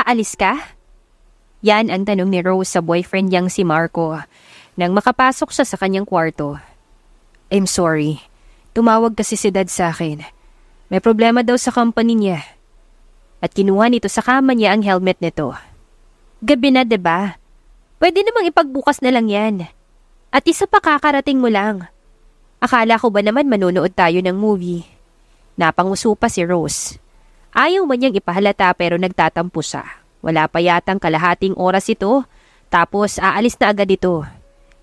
Aalis ka? Yan ang tanong ni Rose sa boyfriend niyang si Marco nang makapasok siya sa kanyang kwarto. I'm sorry. Tumawag kasi si dad sa akin. May problema daw sa company niya. At kinuha nito sa kama niya ang helmet nito. Gabi na, ba? Pwede namang ipagbukas na lang 'yan. At isa pa kakarating mo lang. Akala ko ba naman manonood tayo ng movie? Napanguso pa si Rose. Ayaw man niyang ipahalata pero nagtatampo siya. Wala pa yatang kalahating oras ito, tapos aalis na agad ito.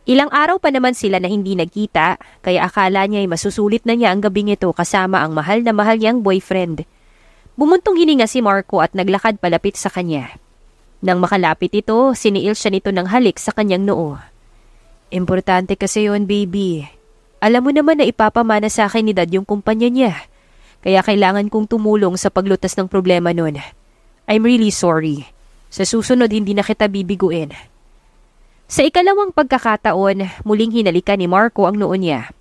Ilang araw pa naman sila na hindi nagkita, kaya akala niya ay masusulit na niya ang gabing ito kasama ang mahal na mahal niyang boyfriend. Bumuntong hininga si Marco at naglakad palapit sa kanya. Nang makalapit ito, siniil siya nito ng halik sa kanyang noo. Importante kasi yon baby. Alam mo naman na ipapamana sa akin ni dad yung kumpanya niya. Kaya kailangan kong tumulong sa paglutas ng problema nun. I'm really sorry. Sa susunod, hindi na kita bibiguin. Sa ikalawang pagkakataon, muling hinalikan ni Marco ang noon niya.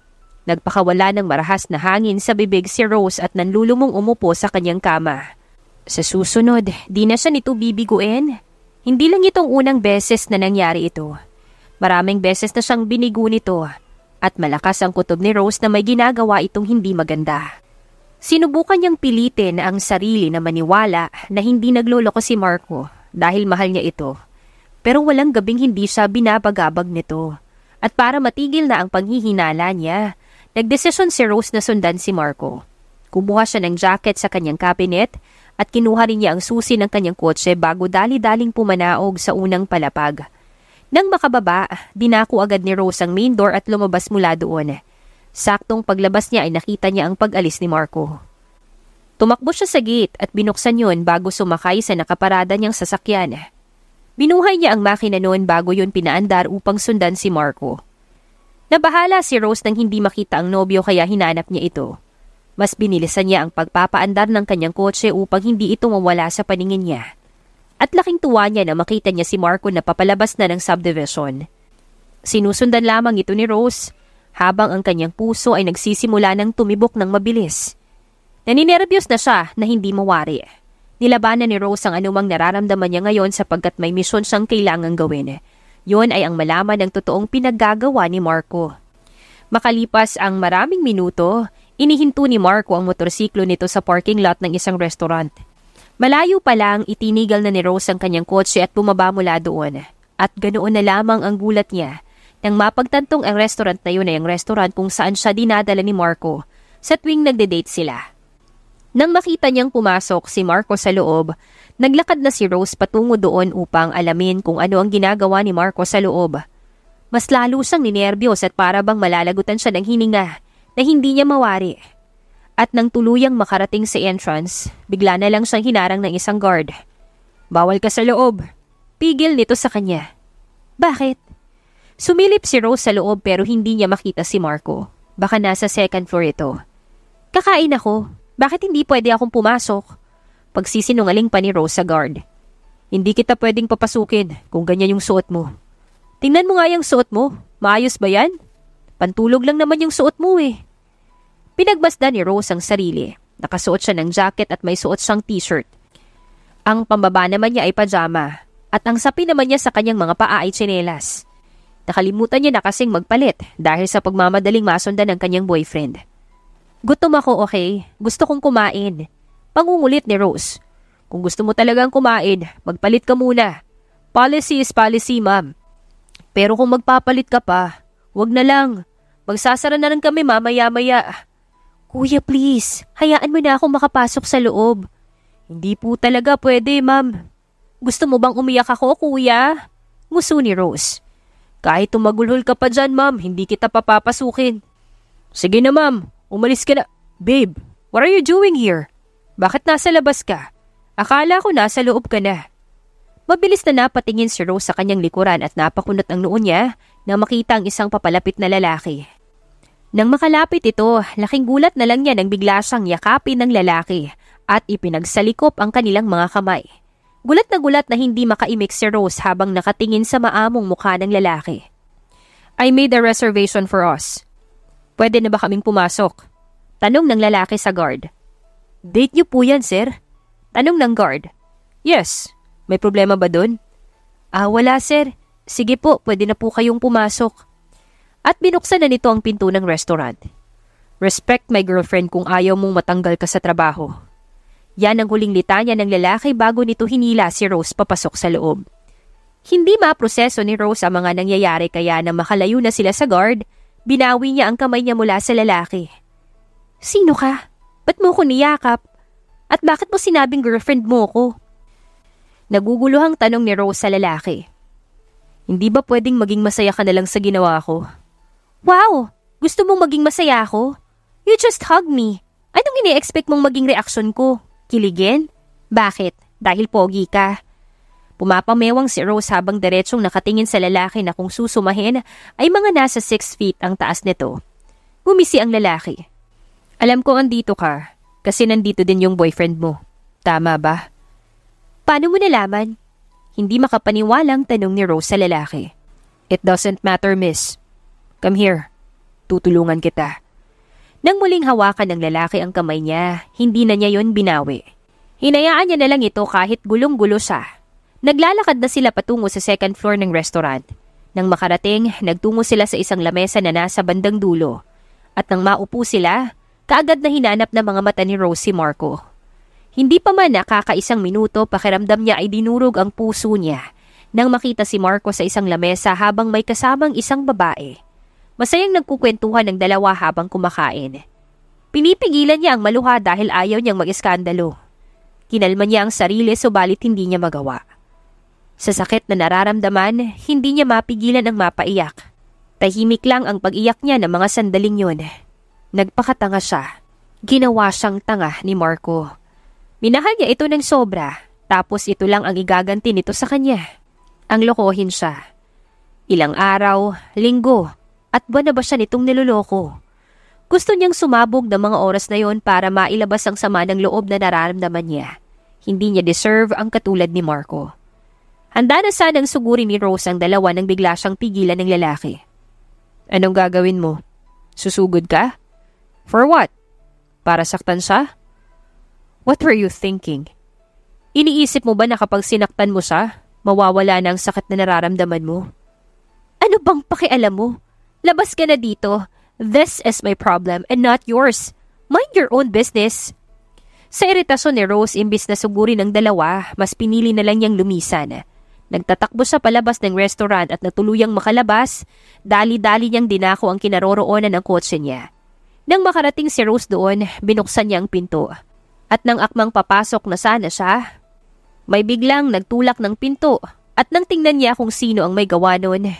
Nagpakawala ng marahas na hangin sa bibig si Rose at nanlulumong umupo sa kanyang kama. Sa susunod, di na siya nito bibiguin. Hindi lang itong unang beses na nangyari ito. Maraming beses na siyang binigo nito at malakas ang kutob ni Rose na may ginagawa itong hindi maganda. Sinubukan niyang pilitin ang sarili na maniwala na hindi nagloloko si Marco dahil mahal niya ito. Pero walang gabing hindi siya binabagabag nito. At para matigil na ang panghihinala niya, nagdesisyon si Rose na sundan si Marco. Kumuha siya ng jacket sa kanyang cabinet at kinuha rin niya ang susi ng kanyang kotse bago dali-daling pumanaog sa unang palapag. Nang makababa, dinako agad ni Rose ang main door at lumabas mula doon. Saktong paglabas niya ay nakita niya ang pag-alis ni Marco. Tumakbo siya sa gate at binuksan yun bago sumakay sa nakaparada niyang sasakyan. Binuhay niya ang makina noon bago yun pinaandar upang sundan si Marco. Nabahala si Rose nang hindi makita ang nobyo kaya hinanap niya ito. Mas binilisan niya ang pagpapaandar ng kanyang kotse upang hindi ito mawala sa paningin niya. At laking tuwa niya na makita niya si Marco na papalabas na ng subdivision. Sinusundan lamang ito ni Rose habang ang kanyang puso ay nagsisimula ng tumibok ng mabilis. Naninervyos na siya na hindi mawari. Nilabanan ni Rose ang anumang nararamdaman niya ngayon sapagkat may misyon siyang kailangang gawin. Yon ay ang malaman ng totoong pinaggagawa ni Marco. Makalipas ang maraming minuto, inihinto ni Marco ang motorsiklo nito sa parking lot ng isang restaurant. Malayo pa lang, itinigal na ni Rose ang kanyang kotse at bumaba mula doon. At ganoon na lamang ang gulat niya nang mapagtantong ang restaurant na yun ay ang restaurant kung saan siya dinadala ni Marco sa tuwing nagde-date sila. Nang makita niyang pumasok si Marco sa loob, naglakad na si Rose patungo doon upang alamin kung ano ang ginagawa ni Marco sa loob. Mas lalo siyang ninervyos at para bang malalagutan siya ng hininga na hindi niya mawari. At nang tuluyang makarating sa entrance, bigla na lang siyang hinarang ng isang guard. Bawal ka sa loob. Pigil nito sa kanya. Bakit? Sumilip si Rose sa loob pero hindi niya makita si Marco. Baka nasa second floor ito. Kakain ako. Bakit hindi pwede akong pumasok? Pagsisinungaling pa ni Rose sa guard. Hindi kita pwedeng papasukin kung ganyan yung suot mo. Tingnan mo nga yung suot mo. Maayos ba yan? Pantulog lang naman yung suot mo eh. Pinagbasda ni Rose ang sarili. Nakasuot siya ng jacket at may suot siyang t-shirt. Ang pambaba naman niya ay pajama at ang sapi naman niya sa kanyang mga paa ay tsinelas. Nakalimutan niya na kasing magpalit dahil sa pagmamadaling masundan ng kanyang boyfriend. Gutom ako, okay? Gusto kong kumain. Pangungulit ni Rose. Kung gusto mo talagang kumain, magpalit ka muna. Policy is policy, ma'am. Pero kung magpapalit ka pa, wag na lang. Magsasara na rin kami mamaya-maya. Kuya, please. Hayaan mo na akong makapasok sa loob. Hindi po talaga pwede, ma'am. Gusto mo bang umiyak ako, kuya? Nguso ni Rose. Kahit tumagulhol ka pa dyan, ma'am, hindi kita papapasukin. Sige na, ma'am. Umalis ka na. Babe, what are you doing here? Bakit nasa labas ka? Akala ko nasa loob ka na. Mabilis na napatingin si Rose sa kanyang likuran at napakunot ang noon niya na makita ang isang papalapit na lalaki. Nang makalapit ito, laking gulat na lang niya nang bigla siyang yakapin ng lalaki at ipinagsalikop ang kanilang mga kamay. Gulat na gulat na hindi makaimik si Rose habang nakatingin sa maamong mukha ng lalaki. I made a reservation for us. Pwede na ba kaming pumasok? Tanong ng lalaki sa guard. Date niyo po yan, sir? Tanong ng guard. Yes. May problema ba doon? Ah, wala sir. Sige po, pwede na po kayong pumasok. At binuksan na nito ang pinto ng restaurant. Respect my girlfriend kung ayaw mong matanggal ka sa trabaho. Yan ang huling litanya ng lalaki bago nito hinila si Rose papasok sa loob. Hindi maproseso ni Rose ang mga nangyayari kaya na makalayo na sila sa guard, binawi niya ang kamay niya mula sa lalaki. Sino ka? Ba't mo ko niyakap? At bakit mo sinabing girlfriend mo ko? Naguguluhang tanong ni Rose sa lalaki. Hindi ba pwedeng maging masaya ka na lang sa ginawa ko? Wow! Gusto mong maging masaya ako? You just hug me. Anong ini-expect mong maging reaksyon ko? Kiligin? Bakit? Dahil pogi ka. Pumapamewang si Rose habang diretsong nakatingin sa lalaki na kung susumahin ay mga nasa 6 feet ang taas nito. Gumisi ang lalaki. Alam ko andito ka kasi nandito din yung boyfriend mo. Tama ba? Paano mo nalaman? Hindi makapaniwalang tanong ni Rose sa lalaki. It doesn't matter, miss. Come here. Tutulungan kita. Nang muling hawakan ng lalaki ang kamay niya, hindi na niya yon binawi. Hinayaan niya na lang ito kahit gulong-gulo siya Naglalakad na sila patungo sa second floor ng restaurant. Nang makarating, nagtungo sila sa isang lamesa na nasa bandang dulo. At nang maupo sila, kaagad na hinanap ng mga mata ni Rosie Marco. Hindi pa man nakakaisang minuto, pakiramdam niya ay dinurog ang puso niya nang makita si Marco sa isang lamesa habang may kasamang isang babae. Masayang nagkukwentuhan ng dalawa habang kumakain. Pinipigilan niya ang maluha dahil ayaw niyang mag-iskandalo. Kinalma niya ang sarili subalit hindi niya magawa. Sa sakit na nararamdaman, hindi niya mapigilan ang mapaiyak. Tahimik lang ang pag-iyak niya ng mga sandaling yun. Nagpakatanga siya. Ginawa siyang tanga ni Marco. Minahal niya ito ng sobra, tapos ito lang ang igaganti nito sa kanya. Ang lokohin siya. Ilang araw, linggo, at buwan na ba siya nitong niloloko? Gusto niyang sumabog ng mga oras na yon para mailabas ang sama ng loob na nararamdaman niya. Hindi niya deserve ang katulad ni Marco. Handa na sanang sugurin ni Rose ang dalawa nang bigla siyang pigilan ng lalaki. Anong gagawin mo? Susugod ka? For what? Para saktan siya? What were you thinking? Iniisip mo ba na kapag sinaktan mo siya, mawawala na ang sakit na nararamdaman mo? Ano bang pakialam mo? Labas ka na dito. This is my problem and not yours. Mind your own business. Sa iritasyon ni Rose, imbis na sugurin ng dalawa, mas pinili na lang niyang lumisan. Nagtatakbo sa palabas ng restaurant at natuluyang makalabas, dali-dali niyang dinako ang kinaroroonan ng kotse niya. Nang makarating si Rose doon, binuksan niya ang pinto. At nang akmang papasok na sana siya, may biglang nagtulak ng pinto at nang tingnan niya kung sino ang may gawa noon,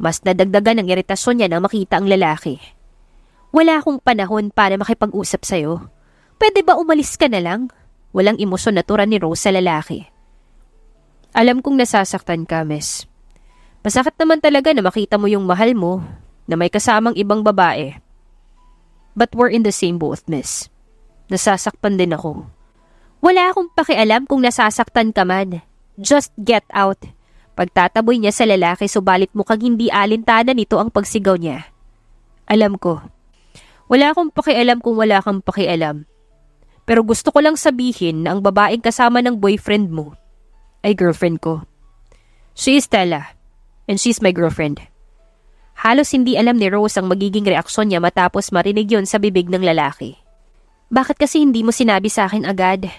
mas nadagdagan ang iritasyon niya nang makita ang lalaki. Wala akong panahon para makipag-usap sa'yo. Pwede ba umalis ka na lang? Walang emosyon na tura ni Rose sa lalaki. Alam kong nasasaktan ka, miss. Masakit naman talaga na makita mo yung mahal mo na may kasamang ibang babae. But we're in the same boat, miss. Nasasaktan din ako. Wala akong pakialam kung nasasaktan ka man. Just get out. Pagtataboy niya sa lalaki subalit mukhang hindi alintana nito ang pagsigaw niya. Alam ko. Wala akong pakialam kung wala kang pakialam. Pero gusto ko lang sabihin na ang babaeng kasama ng boyfriend mo ay girlfriend ko. She is Stella, and she's my girlfriend. Halos hindi alam ni Rose ang magiging reaksyon niya matapos marinig yon sa bibig ng lalaki. Bakit kasi hindi mo sinabi sa akin agad?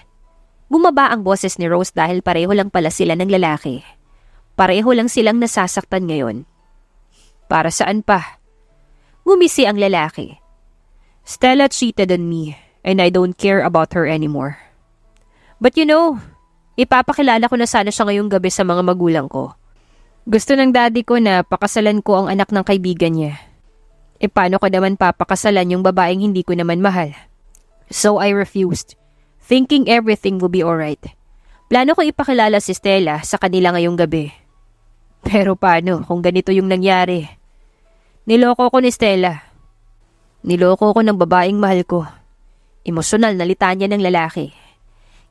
Bumaba ang boses ni Rose dahil pareho lang pala sila ng lalaki. Pareho lang silang nasasaktan ngayon. Para saan pa? Gumisi ang lalaki. Stella cheated on me and I don't care about her anymore. But you know, Ipapakilala ko na sana siya ngayong gabi sa mga magulang ko. Gusto ng daddy ko na pakasalan ko ang anak ng kaibigan niya. E paano ko naman papakasalan yung babaeng hindi ko naman mahal? So I refused, thinking everything will be alright. Plano ko ipakilala si Stella sa kanila ngayong gabi. Pero paano kung ganito yung nangyari? Niloko ko ni Stella. Niloko ko ng babaeng mahal ko. Emosyonal na litanya ng lalaki.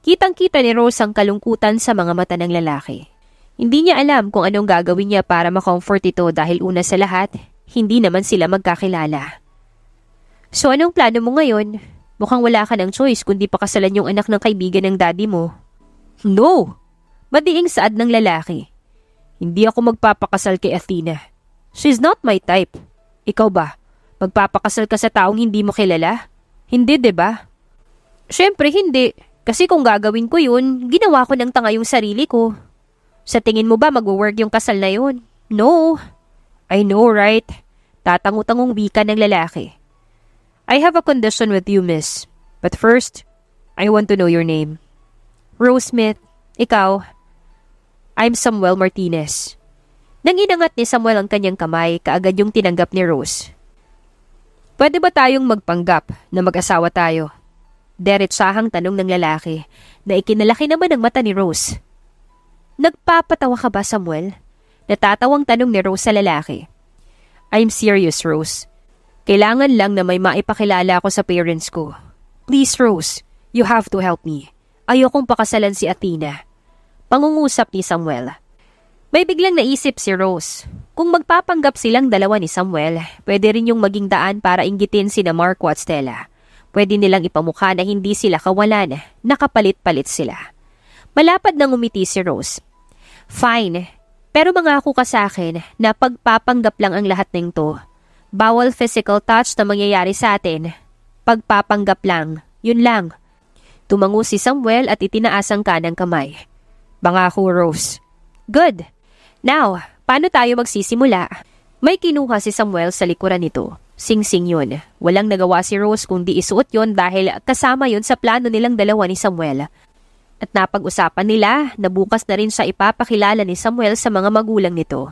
Kitang-kita ni Rose ang kalungkutan sa mga mata ng lalaki. Hindi niya alam kung anong gagawin niya para makomfort ito dahil una sa lahat, hindi naman sila magkakilala. So anong plano mo ngayon? Mukhang wala ka ng choice kundi pakasalan yung anak ng kaibigan ng daddy mo. No! Madiing saad ng lalaki. Hindi ako magpapakasal kay Athena. She's not my type. Ikaw ba? Magpapakasal ka sa taong hindi mo kilala? Hindi, 'di ba? Siyempre hindi. Kasi kung gagawin ko yun, ginawa ko ng tanga yung sarili ko. Sa tingin mo ba mag-work yung kasal na yun? No. I know, right? Tatangu-tangong wika ng lalaki. I have a condition with you, miss. But first, I want to know your name. Rose Smith, ikaw. I'm Samuel Martinez. Nang inangat ni Samuel ang kanyang kamay, kaagad yung tinanggap ni Rose. Pwede ba tayong magpanggap na mag-asawa tayo? Deretsahang tanong ng lalaki na ikinalaki naman ang mata ni Rose. Nagpapatawa ka ba, Samuel? Natatawang tanong ni Rose sa lalaki. I'm serious, Rose. Kailangan lang na may maipakilala ako sa parents ko. Please, Rose, you have to help me. Ayokong pakasalan si Athena. Pangungusap ni Samuel. May biglang naisip si Rose. Kung magpapanggap silang dalawa ni Samuel, pwede rin yung maging daan para inggitin sina Marco at Stella. Pwede nilang ipamukha na hindi sila kawalan, nakapalit-palit sila. Malapad nang umiti si Rose. Fine, pero mangako ka sa akin na pagpapanggap lang ang lahat ng to. Bawal physical touch na mangyayari sa atin. Pagpapanggap lang, yun lang. Tumango si Samuel at itinaas ang kanang kamay. Bangako, Rose. Good. Now, paano tayo magsisimula? May kinuha si Samuel sa likuran nito. Sing-sing yun. Walang nagawa si Rose kundi isuot yon dahil kasama yon sa plano nilang dalawa ni Samuel. At napag-usapan nila na bukas na rin siya ipapakilala ni Samuel sa mga magulang nito.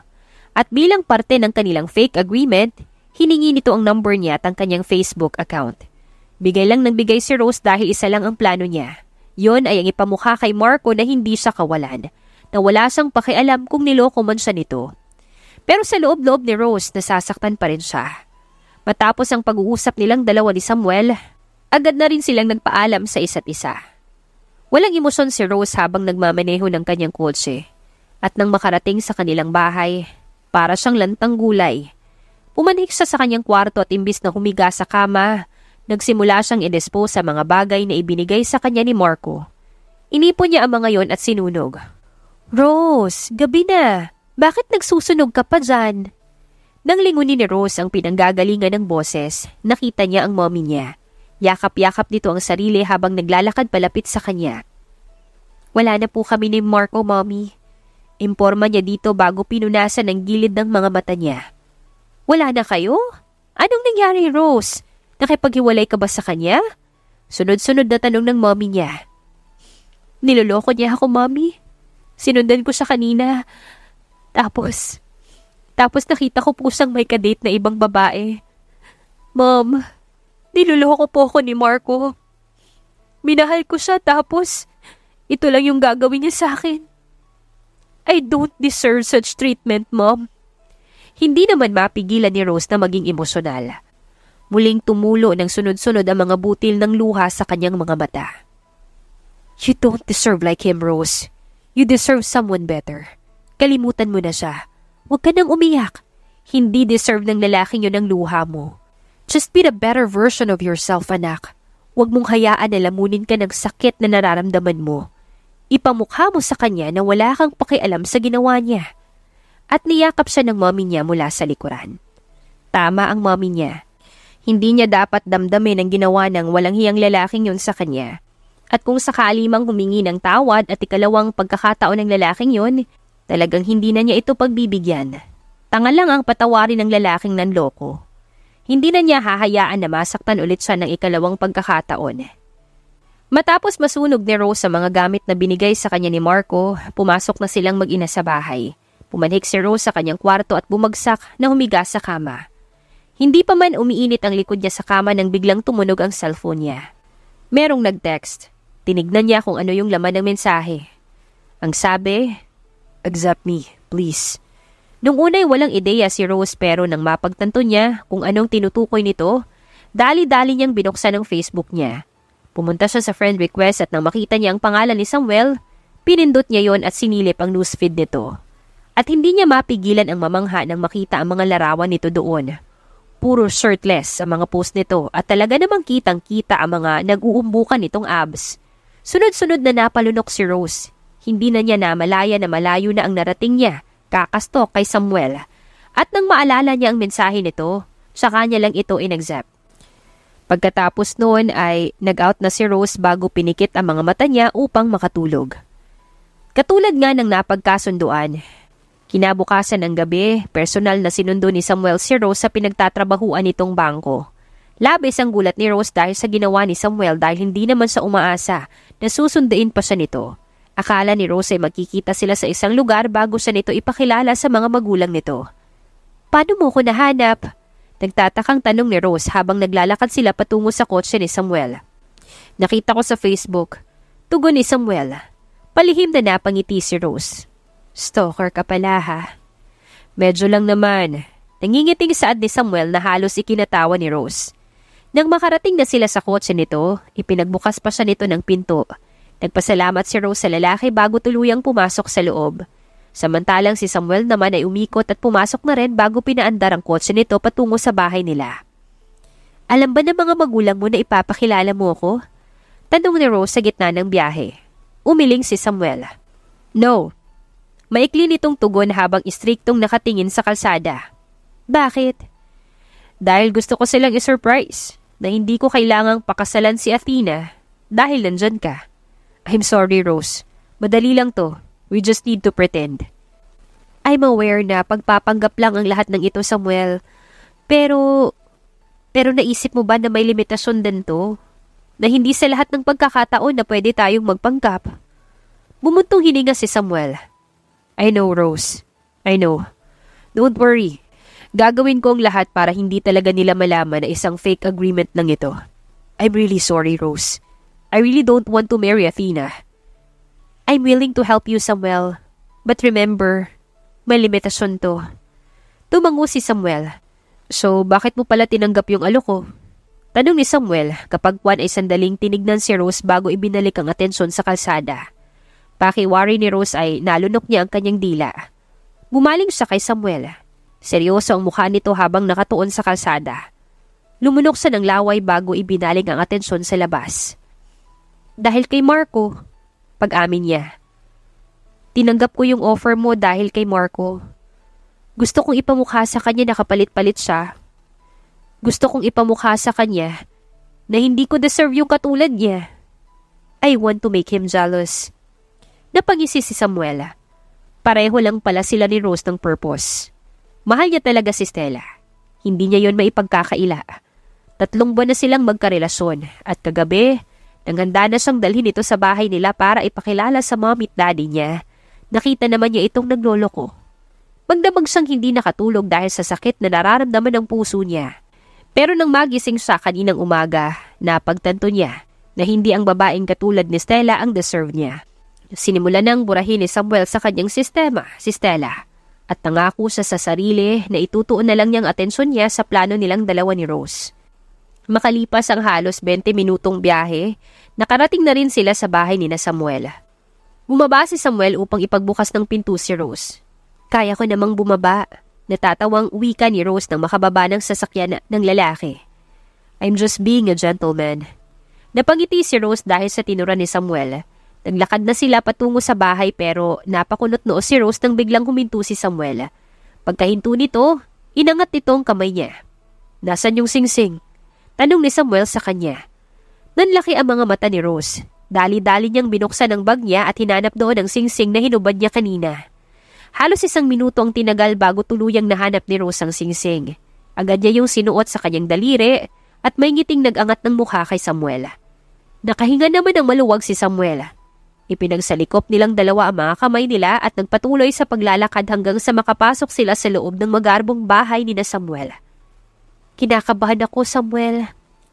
At bilang parte ng kanilang fake agreement, hiningi nito ang number niya at ang kanyang Facebook account. Bigay lang ng bigay si Rose dahil isa lang ang plano niya. Yon ay ang ipamukha kay Marco na hindi siya kawalan na wala siyang pakialam kung niloko man siya nito. Pero sa loob-loob ni Rose, nasasaktan pa rin siya. Matapos ang pag-uusap nilang dalawa ni Samuel, agad na rin silang nagpaalam sa isa't isa. Walang emosyon si Rose habang nagmamaneho ng kanyang kotse. At nang makarating sa kanilang bahay, para siyang lantang gulay. Pumanik siya sa kanyang kwarto at imbis na humiga sa kama, nagsimula siyang i-dispose sa mga bagay na ibinigay sa kanya ni Marco. Inipon niya ang mga yon at sinunog. Rose, gabi na. Bakit nagsusunog ka pa dyan? Nang lingunin ni Rose ang pinanggagalingan ng boses, nakita niya ang mommy niya. Yakap-yakap nito ang sarili habang naglalakad palapit sa kanya. Wala na po kami ni Marco, mommy. Imporma niya dito bago pinunasan ang gilid ng mga mata niya. Wala na kayo? Anong nangyari, Rose? Nakipaghiwalay ka ba sa kanya? Sunod-sunod na tanong ng mommy niya. Niloloko niya ako, mommy. Sinundan ko siya kanina. Tapos, tapos nakita ko pusang may kadate na ibang babae. Mom, niloloko po ako ni Marco. Minahal ko siya tapos ito lang yung gagawin niya sa akin. I don't deserve such treatment, Mom. Hindi naman mapigilan ni Rose na maging emosyonal. Muling tumulo ng sunod-sunod ang mga butil ng luha sa kanyang mga mata. You don't deserve like him, Rose. You deserve someone better. Kalimutan mo na siya. Huwag ka nang umiyak. Hindi deserve ng lalaking yun ang luha mo. Just be the better version of yourself, anak. Huwag mong hayaan na lamunin ka ng sakit na nararamdaman mo. Ipamukha mo sa kanya na wala kang pakialam sa ginawa niya. At niyakap siya ng mommy niya mula sa likuran. Tama ang mommy niya. Hindi niya dapat damdamin ang ginawa ng walang hiyang lalaking yun sa kanya. At kung sakali mang humingi ng tawad at ikalawang pagkakataon ng lalaking yon, talagang hindi na niya ito pagbibigyan. Tanga lang ang patawarin ng lalaking nanloko. Hindi na niya hahayaan na masaktan ulit siya ng ikalawang pagkakataon. Matapos masunog ni Rose sa mga gamit na binigay sa kanya ni Marco, pumasok na silang mag-ina sa bahay. Pumanhik si Rose sa kanyang kwarto at bumagsak na humiga sa kama. Hindi pa man umiinit ang likod niya sa kama nang biglang tumunog ang cellphone niya. Merong nag-text. Tinignan niya kung ano yung laman ng mensahe. Ang sabi, Accept me, please. Nung unay walang ideya si Rose pero nang mapagtanto niya kung anong tinutukoy nito, dali-dali niyang binuksan ang Facebook niya. Pumunta siya sa friend request at nang makita niya ang pangalan ni Samuel, pinindot niya yon at sinilip ang newsfeed nito. At hindi niya mapigilan ang mamangha nang makita ang mga larawan nito doon. Puro shirtless ang mga post nito at talaga namang kitang-kita ang mga nag-uumbukan nitong abs. Sunod-sunod na napalunok si Rose. Hindi na niya namalaya na malayo na ang narating niya, kakastok kay Samuel. At nang maalala niya ang mensahe nito, sa kanya lang ito inaccept. Pagkatapos noon ay nag-out na si Rose bago pinikit ang mga mata niya upang makatulog. Katulad nga ng napagkasunduan, kinabukasan ng gabi, personal na sinundo ni Samuel si Rose sa pinagtatrabahuan nitong bangko. Labis ang gulat ni Rose dahil sa ginawa ni Samuel dahil hindi naman sa umaasa na susundain pa siya nito. Akala ni Rose ay magkikita sila sa isang lugar bago siya nito ipakilala sa mga magulang nito. Paano mo ko nahanap? Nagtatakang tanong ni Rose habang naglalakad sila patungo sa kotse ni Samuel. Nakita ko sa Facebook. Tugon ni Samuel. Palihim na napangiti si Rose. Stalker ka pala ha. Medyo lang naman. Nangingiting saad ni Samuel na halos ikinatawa ni Rose. Nang makarating na sila sa kotse nito, ipinagbukas pa siya nito ng pinto. Nagpasalamat si Rose sa lalaki bago tuluyang pumasok sa loob. Samantalang si Samuel naman ay umikot at pumasok na rin bago pinaandar ang kotse nito patungo sa bahay nila. Alam ba ng mga magulang mo na ipapakilala mo ako? Tanong ni Rose sa gitna ng biyahe. Umiling si Samuel. No. Maikli nitong tugon habang istriktong nakatingin sa kalsada. Bakit? Dahil gusto ko silang i-surprise na hindi ko kailangang pakasalan si Athena dahil nandyan ka. I'm sorry, Rose. Madali lang to. We just need to pretend. I'm aware na pagpapanggap lang ang lahat ng ito, Samuel. Pero, pero naisip mo ba na may limitasyon din to? Na hindi sa lahat ng pagkakataon na pwede tayong magpanggap? Bumuntong hininga si Samuel. I know, Rose. I know. Don't worry. Gagawin ko ang lahat para hindi talaga nila malaman na isang fake agreement lang ito. I'm really sorry, Rose. I really don't want to marry Athena. I'm willing to help you, Samuel. But remember, may limitasyon to. Tumango si Samuel. So, bakit mo pala tinanggap yung alo ko? Tanong ni Samuel kapag Juan ay sandaling tinignan si Rose bago ibinalik ang atensyon sa kalsada. Pakiwari ni Rose ay nalunok niya ang kanyang dila. Bumaling siya kay Samuel. Seryoso ang mukha nito habang nakatuon sa kalsada. Lumunok sa ng laway bago ibinaling ang atensyon sa labas. Dahil kay Marco, pag-amin niya. Tinanggap ko yung offer mo dahil kay Marco. Gusto kong ipamukha sa kanya na kapalit-palit siya. Gusto kong ipamukha sa kanya na hindi ko deserve yung katulad niya. I want to make him jealous. Napangisi si Samuela. Pareho lang pala sila ni Rose ng purpose. Mahal niya talaga si Stella. Hindi niya yon maipagkakaila. Tatlong buwan na silang magkarelasyon at kagabi, Nanghanda na siyang dalhin ito sa bahay nila para ipakilala sa mommy at daddy niya. Nakita naman niya itong nagloloko. Magdamag siyang hindi nakatulog dahil sa sakit na nararamdaman ng puso niya. Pero nang magising siya kaninang umaga, napagtanto niya na hindi ang babaeng katulad ni Stella ang deserve niya. Sinimula nang burahin ni Samuel sa kanyang sistema, si Stella, at nangako siya sa sarili na itutuon na lang niyang atensyon niya sa plano nilang dalawa ni Rose. Makalipas ang halos 20 minutong biyahe, nakarating na rin sila sa bahay ni na Samuel. Bumaba si Samuel upang ipagbukas ng pinto si Rose. Kaya ko namang bumaba. Natatawang wika ni Rose nang makababa ng sasakyan ng lalaki. I'm just being a gentleman. Napangiti si Rose dahil sa tinura ni Samuel. Naglakad na sila patungo sa bahay pero napakunot noo si Rose nang biglang huminto si Samuel. Pagkahinto nito, inangat nito ang kamay niya. Nasaan yung singsing? Tanong ni Samuel sa kanya. Nanlaki ang mga mata ni Rose. Dali-dali niyang binuksan ang bag niya at hinanap doon ang singsing na hinubad niya kanina. Halos isang minuto ang tinagal bago tuluyang nahanap ni Rose ang singsing. Agad niya yung sinuot sa kanyang daliri at may ngiting nag-angat ng mukha kay Samuel. Nakahinga naman ang maluwag si Samuel. Ipinagsalikop nilang dalawa ang mga kamay nila at nagpatuloy sa paglalakad hanggang sa makapasok sila sa loob ng magarbong bahay ni na Samuel. Kinakabahan ako, Samuel.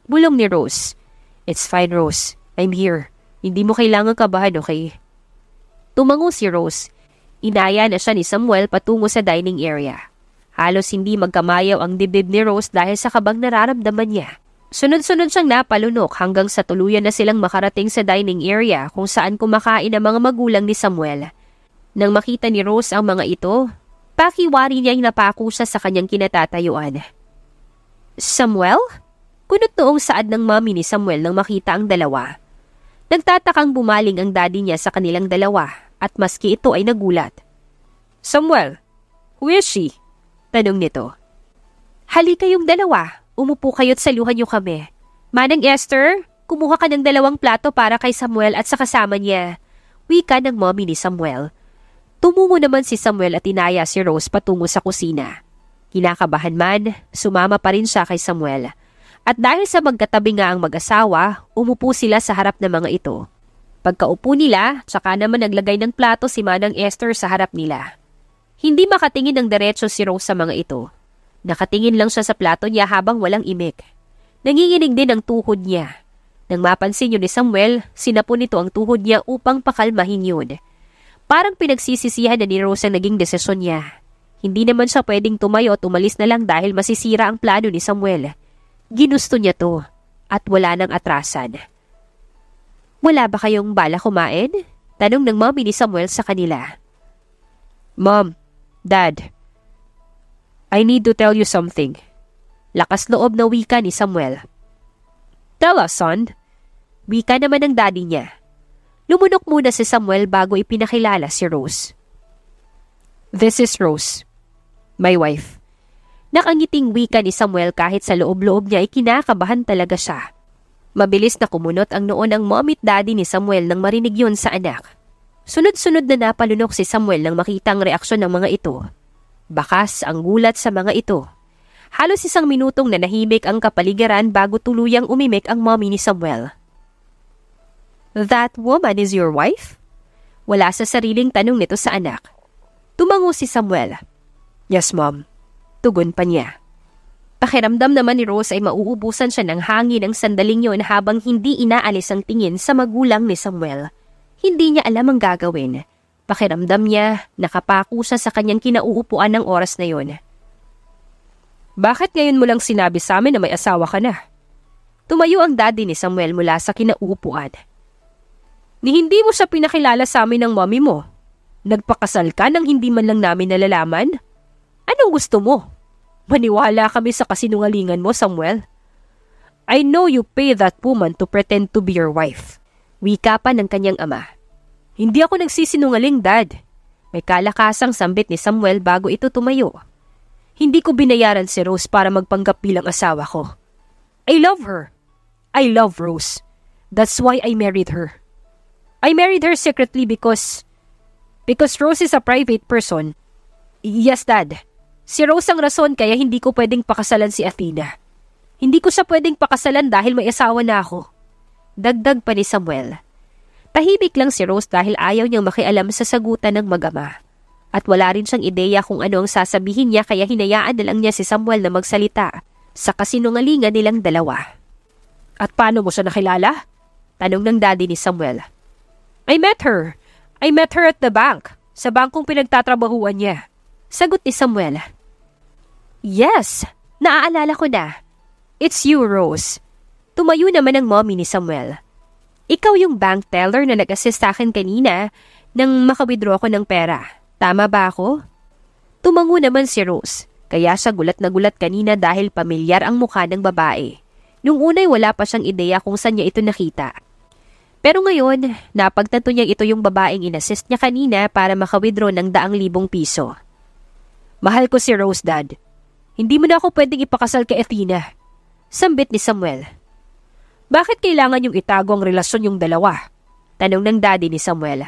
Bulong ni Rose. It's fine, Rose. I'm here. Hindi mo kailangan kabahan, okay? Tumango si Rose. Inaya na siya ni Samuel patungo sa dining area. Halos hindi magkamayaw ang dibdib ni Rose dahil sa kabang nararamdaman niya. Sunod-sunod siyang napalunok hanggang sa tuluyan na silang makarating sa dining area kung saan kumakain ang mga magulang ni Samuel. Nang makita ni Rose ang mga ito, pakiwari niyang napako siya sa kanyang kinatatayuan. Samuel? Kunot noong saad ng mami ni Samuel nang makita ang dalawa. Nagtatakang bumaling ang daddy niya sa kanilang dalawa at maski ito ay nagulat. Samuel, who is she? Tanong nito. Hali kayong dalawa. Umupo kayo't saluhan niyo kami. Manang Esther, kumuha ka ng dalawang plato para kay Samuel at sa kasama niya. Wika ng mommy ni Samuel. Tumungo naman si Samuel at inaya si Rose patungo sa kusina. Kinakabahan man, sumama pa rin siya kay Samuel. At dahil sa magkatabi nga ang mag-asawa, umupo sila sa harap ng mga ito. Pagkaupo nila, tsaka naman naglagay ng plato si Manang Esther sa harap nila. Hindi makatingin ng diretso si Rose sa mga ito. Nakatingin lang siya sa plato niya habang walang imik. Nanginginig din ang tuhod niya. Nang mapansin yun ni Samuel, sinapon nito ang tuhod niya upang pakalmahin yun. Parang pinagsisisihan na ni Rose ang naging desisyon niya. Hindi naman siya pwedeng tumayo at umalis na lang dahil masisira ang plano ni Samuel. Ginusto niya to at wala nang atrasan. Wala ba kayong bala kumain? Tanong ng mommy ni Samuel sa kanila. Mom, Dad, I need to tell you something. Lakas loob na wika ni Samuel. Tell us, son. Wika naman ng daddy niya. Lumunok muna si Samuel bago ipinakilala si Rose. This is Rose, my wife. Nakangiting wika ni Samuel kahit sa loob-loob niya ay kinakabahan talaga siya. Mabilis na kumunot ang noon ng mom at daddy ni Samuel nang marinig yun sa anak. Sunod-sunod na napalunok si Samuel nang makita ang reaksyon ng mga ito. Bakas ang gulat sa mga ito. Halos isang minutong nanahimik ang kapaligiran bago tuluyang umimik ang mommy ni Samuel. That woman is your wife? Wala sa sariling tanong nito sa anak. Tumango si Samuel. Yes, mom. Tugon pa niya. Pakiramdam naman ni Rose ay mauubusan siya ng hangin ng sandaling yon habang hindi inaalis ang tingin sa magulang ni Samuel. Hindi niya alam ang gagawin Pakiramdam niya, nakapako siya sa kanyang kinauupuan ng oras na yon. Bakit ngayon mo lang sinabi sa amin na may asawa ka na? Tumayo ang daddy ni Samuel mula sa kinauupuan. Ni hindi mo siya pinakilala sa amin ng mommy mo. Nagpakasal ka nang hindi man lang namin nalalaman? Anong gusto mo? Maniwala kami sa kasinungalingan mo, Samuel. I know you pay that woman to pretend to be your wife. Wika pa ng kanyang ama. Hindi ako nagsisinungaling, Dad. May kalakasang sambit ni Samuel bago ito tumayo. Hindi ko binayaran si Rose para magpanggap bilang asawa ko. I love her. I love Rose. That's why I married her. I married her secretly because... Because Rose is a private person. Yes, Dad. Si Rose ang rason kaya hindi ko pwedeng pakasalan si Athena. Hindi ko siya pwedeng pakasalan dahil may asawa na ako. Dagdag pa ni Samuel. Tahimik lang si Rose dahil ayaw niyang makialam sa sagutan ng magama. At wala rin siyang ideya kung ano ang sasabihin niya kaya hinayaan na lang niya si Samuel na magsalita sa kasinungalingan nilang dalawa. At paano mo siya nakilala? Tanong ng daddy ni Samuel. I met her. I met her at the bank. Sa bangkong pinagtatrabahuan niya. Sagot ni Samuel. Yes, naaalala ko na. It's you, Rose. Tumayo naman ang mommy ni Samuel. Ikaw yung bank teller na nag-assist sa akin kanina nang makawithdraw ko ng pera. Tama ba ako? Tumango naman si Rose, kaya siya gulat na gulat kanina dahil pamilyar ang mukha ng babae. Nung unay wala pa siyang ideya kung saan niya ito nakita. Pero ngayon, napagtanto niya ito yung babaeng inassist niya kanina para makawithdraw ng daang libong piso. Mahal ko si Rose, Dad. Hindi mo na ako pwedeng ipakasal kay Athena. Sambit ni Samuel. Bakit kailangan yung itago ang relasyon yung dalawa? Tanong ng daddy ni Samuel.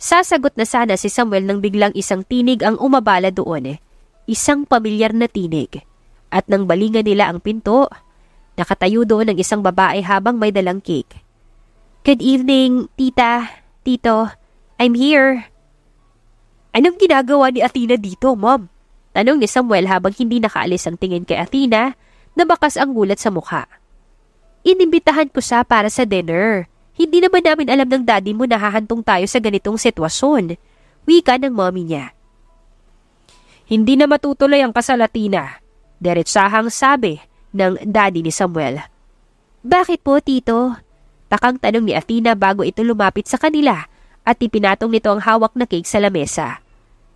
Sasagot na sana si Samuel nang biglang isang tinig ang umabala doon. Isang pamilyar na tinig. At nang balingan nila ang pinto, nakatayo doon ang isang babae habang may dalang cake. Good evening, tita, tito. I'm here. Anong ginagawa ni Athena dito, mom? Tanong ni Samuel habang hindi nakaalis ang tingin kay Athena na bakas ang gulat sa mukha. Inimbitahan ko siya para sa dinner. Hindi naman namin alam ng daddy mo na hahantong tayo sa ganitong sitwasyon. Wika ng mommy niya. Hindi na matutuloy ang kasalatina. Diretsahang sabi ng daddy ni Samuel. Bakit po, tito? Takang tanong ni Athena bago ito lumapit sa kanila at ipinatong nito ang hawak na cake sa lamesa.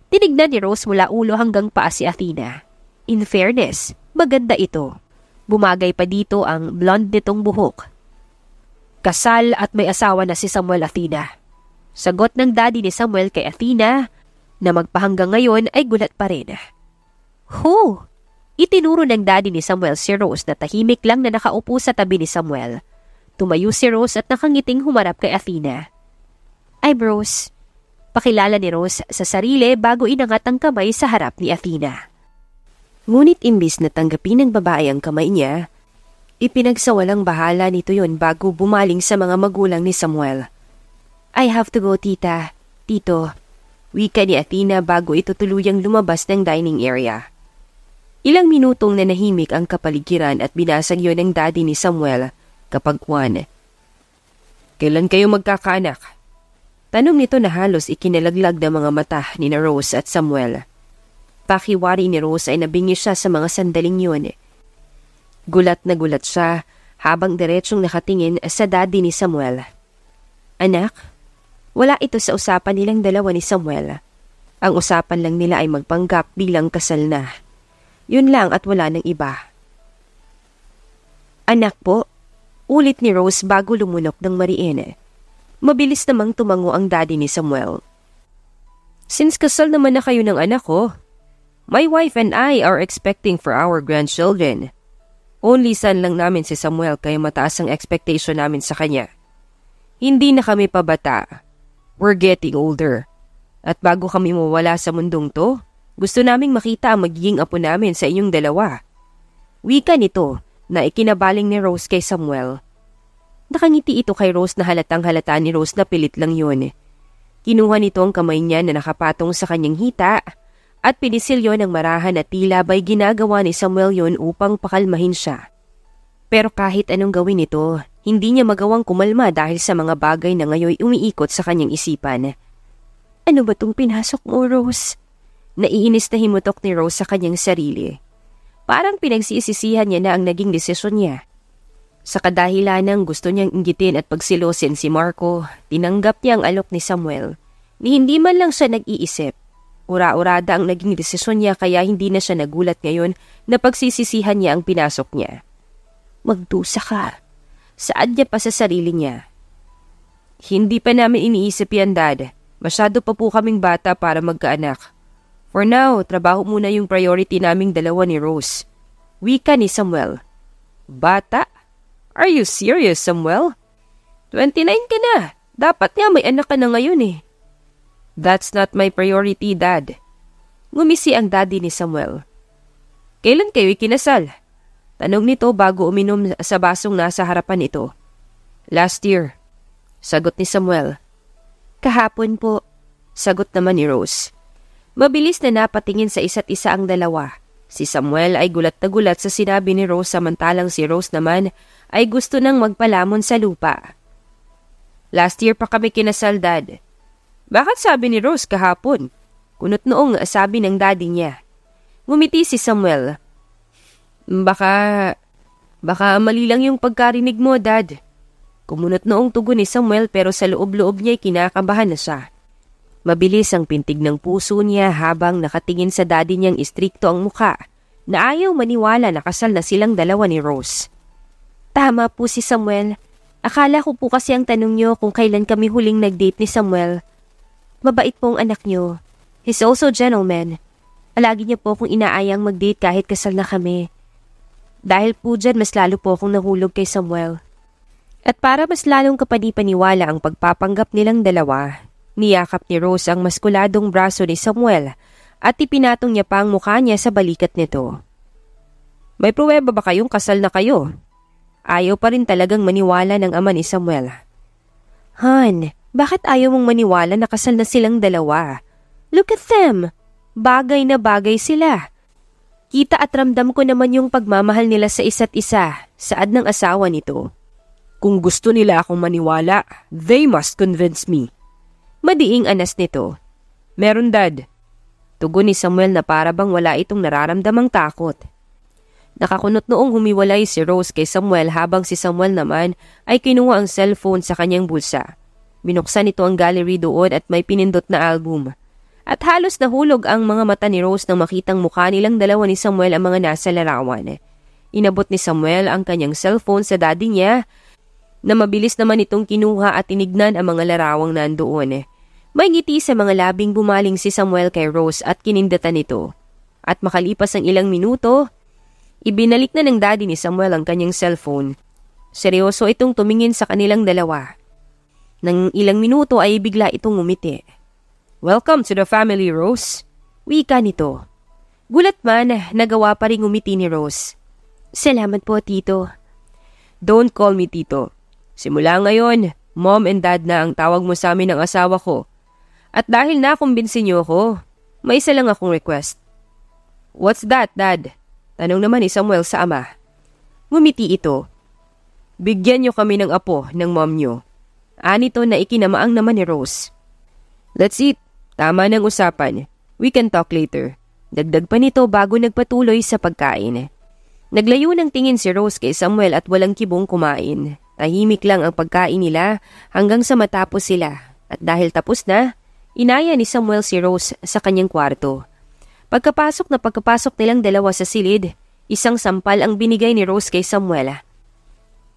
Tinignan ni Rose mula ulo hanggang paa si Athena. In fairness, maganda ito. Bumagay pa dito ang blonde nitong buhok. Kasal at may asawa na si Samuel Athena. Sagot ng daddy ni Samuel kay Athena na magpahanggang ngayon ay gulat pa rin. Hu! Itinuro ng daddy ni Samuel si Rose na tahimik lang na nakaupo sa tabi ni Samuel. Tumayo si Rose at nakangiting humarap kay Athena. Ay bros, pakilala ni Rose sa sarili bago inangat ang kamay sa harap ni Athena. Ngunit imbis na tanggapin ng babae ang kamay niya, ipinagsawalang bahala nito yon bago bumaling sa mga magulang ni Samuel. I have to go, tita. Tito. Wika ni Athena bago ito tuluyang lumabas ng dining area. Ilang minutong nanahimik ang kapaligiran at binasag yon ng daddy ni Samuel kapag Juan. Kailan kayo magkakaanak? Tanong nito na halos ikinalaglag ng mga mata ni na Rose at Samuel. Pakiwari ni Rose ay nabingi siya sa mga sandaling yun. Gulat na gulat siya habang diretsyong nakatingin sa daddy ni Samuel. Anak, wala ito sa usapan nilang dalawa ni Samuel. Ang usapan lang nila ay magpanggap bilang kasal na. Yun lang at wala ng iba. Anak po, ulit ni Rose bago lumunok ng mariin. Mabilis namang tumango ang daddy ni Samuel. Since kasal naman na kayo ng anak ko, my wife and I are expecting for our grandchildren. Only son lang namin si Samuel kaya mataas ang expectation namin sa kanya. Hindi na kami pabata. We're getting older. At bago kami mawala sa mundong to, gusto naming makita ang magiging apo namin sa inyong dalawa. Wika nito na ikinabaling ni Rose kay Samuel. Nakangiti ito kay Rose na halatang halata ni Rose na pilit lang yun. Kinuha nito ang kamay niya na nakapatong sa kanyang hita at pinisilyo ng marahan at tila ba'y ginagawa ni Samuel yon upang pakalmahin siya. Pero kahit anong gawin nito, hindi niya magawang kumalma dahil sa mga bagay na ngayon umiikot sa kanyang isipan. Ano ba tong pinasok mo, Rose? Naiinis na himutok ni Rose sa kanyang sarili. Parang pinagsisisihan niya na ang naging desisyon niya. Sa kadahilan ng gusto niyang inggitin at pagsilosin si Marco, tinanggap niya ang alok ni Samuel. Ni hindi man lang siya nag-iisip. Ura-urada ang naging desisyon niya kaya hindi na siya nagulat ngayon na pagsisisihan niya ang pinasok niya. Magdusa ka. Saad niya pa sa sarili niya. Hindi pa namin iniisip yan, Dad. Masyado pa po kaming bata para magkaanak. For now, trabaho muna yung priority naming dalawa ni Rose. Wika ni Samuel. Bata? Are you serious, Samuel? 29 ka na. Dapat nga may anak ka na ngayon eh. That's not my priority, Dad. Ngumisi ang daddy ni Samuel. Kailan kayo ikinasal? Tanong nito bago uminom sa basong nasa harapan ito. Last year. Sagot ni Samuel. Kahapon po. Sagot naman ni Rose. Mabilis na napatingin sa isa't isa ang dalawa. Si Samuel ay gulat na gulat sa sinabi ni Rose samantalang si Rose naman ay gusto nang magpalamon sa lupa. Last year pa kami kinasal, Dad. Bakit sabi ni Rose kahapon? Kunot noong sabi ng daddy niya. Ngumiti si Samuel. Baka... Baka mali lang yung pagkarinig mo, Dad. Kumunot noong tugon ni Samuel pero sa loob-loob niya ay kinakabahan na siya. Mabilis ang pintig ng puso niya habang nakatingin sa daddy niyang istrikto ang muka na ayaw maniwala na kasal na silang dalawa ni Rose. Tama po si Samuel. Akala ko po kasi ang tanong niyo kung kailan kami huling nag-date ni Samuel. Mabait po ang anak niyo. He's also gentleman. Alagi niya po akong inaayang mag-date kahit kasal na kami. Dahil po dyan, mas lalo po akong nahulog kay Samuel. At para mas lalong kapanipaniwala ang pagpapanggap nilang dalawa, Niyakap ni Rose ang maskuladong braso ni Samuel at ipinatong niya pa ang mukha niya sa balikat nito. May pruweba ba kayong kasal na kayo? Ayaw pa rin talagang maniwala ng ama ni Samuel. Han, bakit ayaw mong maniwala na kasal na silang dalawa? Look at them! Bagay na bagay sila. Kita at ramdam ko naman yung pagmamahal nila sa isa't isa, saad ng asawa nito. Kung gusto nila akong maniwala, they must convince me. Madiing anas nito. Meron dad. Tugon ni Samuel na para bang wala itong nararamdamang takot. Nakakunot noong humiwalay si Rose kay Samuel habang si Samuel naman ay kinuha ang cellphone sa kanyang bulsa. Binuksan nito ang gallery doon at may pinindot na album. At halos nahulog ang mga mata ni Rose nang makitang mukha nilang dalawa ni Samuel ang mga nasa larawan. Inabot ni Samuel ang kanyang cellphone sa daddy niya Na mabilis naman itong kinuha at tinignan ang mga larawang nandoon. May ngiti sa mga labing bumaling si Samuel kay Rose at kinindatan ito. At makalipas ang ilang minuto, ibinalik na ng daddy ni Samuel ang kanyang cellphone. Seryoso itong tumingin sa kanilang dalawa. Nang ilang minuto ay bigla itong umiti. Welcome to the family, Rose. Wika nito. Gulat man, nagawa pa rin umiti ni Rose. Salamat po, Tito. Don't call me Tito. Simula ngayon, mom and dad na ang tawag mo sa amin ng asawa ko. At dahil nakumbinsin niyo ako, may isa lang akong request. What's that, dad? Tanong naman ni Samuel sa ama. Ngumiti ito. Bigyan niyo kami ng apo ng mom niyo. Anito na ikinamaang naman ni Rose. Let's eat. Tama ng usapan. We can talk later. Dagdag pa nito bago nagpatuloy sa pagkain. Naglayo ng tingin si Rose kay Samuel at walang kibong kumain. Tahimik lang ang pagkain nila hanggang sa matapos sila. At dahil tapos na, inaya ni Samuel si Rose sa kanyang kwarto. Pagkapasok na pagkapasok nilang dalawa sa silid, isang sampal ang binigay ni Rose kay Samuel.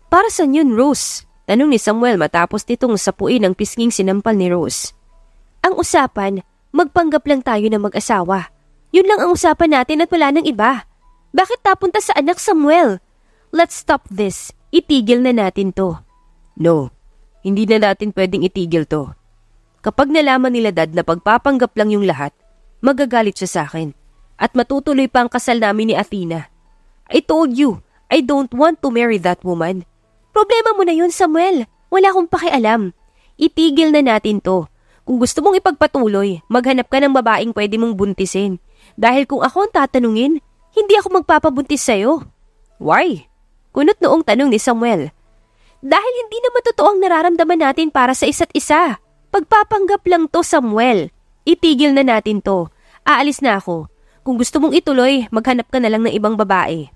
Para sa yun, Rose? Tanong ni Samuel matapos nitong sapuin ang pisnging sinampal ni Rose. Ang usapan, magpanggap lang tayo na mag-asawa. Yun lang ang usapan natin at wala nang iba. Bakit tapunta sa anak Samuel? Let's stop this. Itigil na natin to. No, hindi na natin pwedeng itigil to. Kapag nalaman nila dad na pagpapanggap lang yung lahat, magagalit siya sa akin. At matutuloy pa ang kasal namin ni Athena. I told you, I don't want to marry that woman. Problema mo na yun, Samuel. Wala akong pakialam. Itigil na natin to. Kung gusto mong ipagpatuloy, maghanap ka ng babaeng pwede mong buntisin. Dahil kung ako ang tatanungin, hindi ako magpapabuntis sa'yo. Why? Kunot noong tanong ni Samuel. Dahil hindi naman totoo ang nararamdaman natin para sa isa't isa. Pagpapanggap lang to, Samuel. Itigil na natin to. Aalis na ako. Kung gusto mong ituloy, maghanap ka na lang ng ibang babae.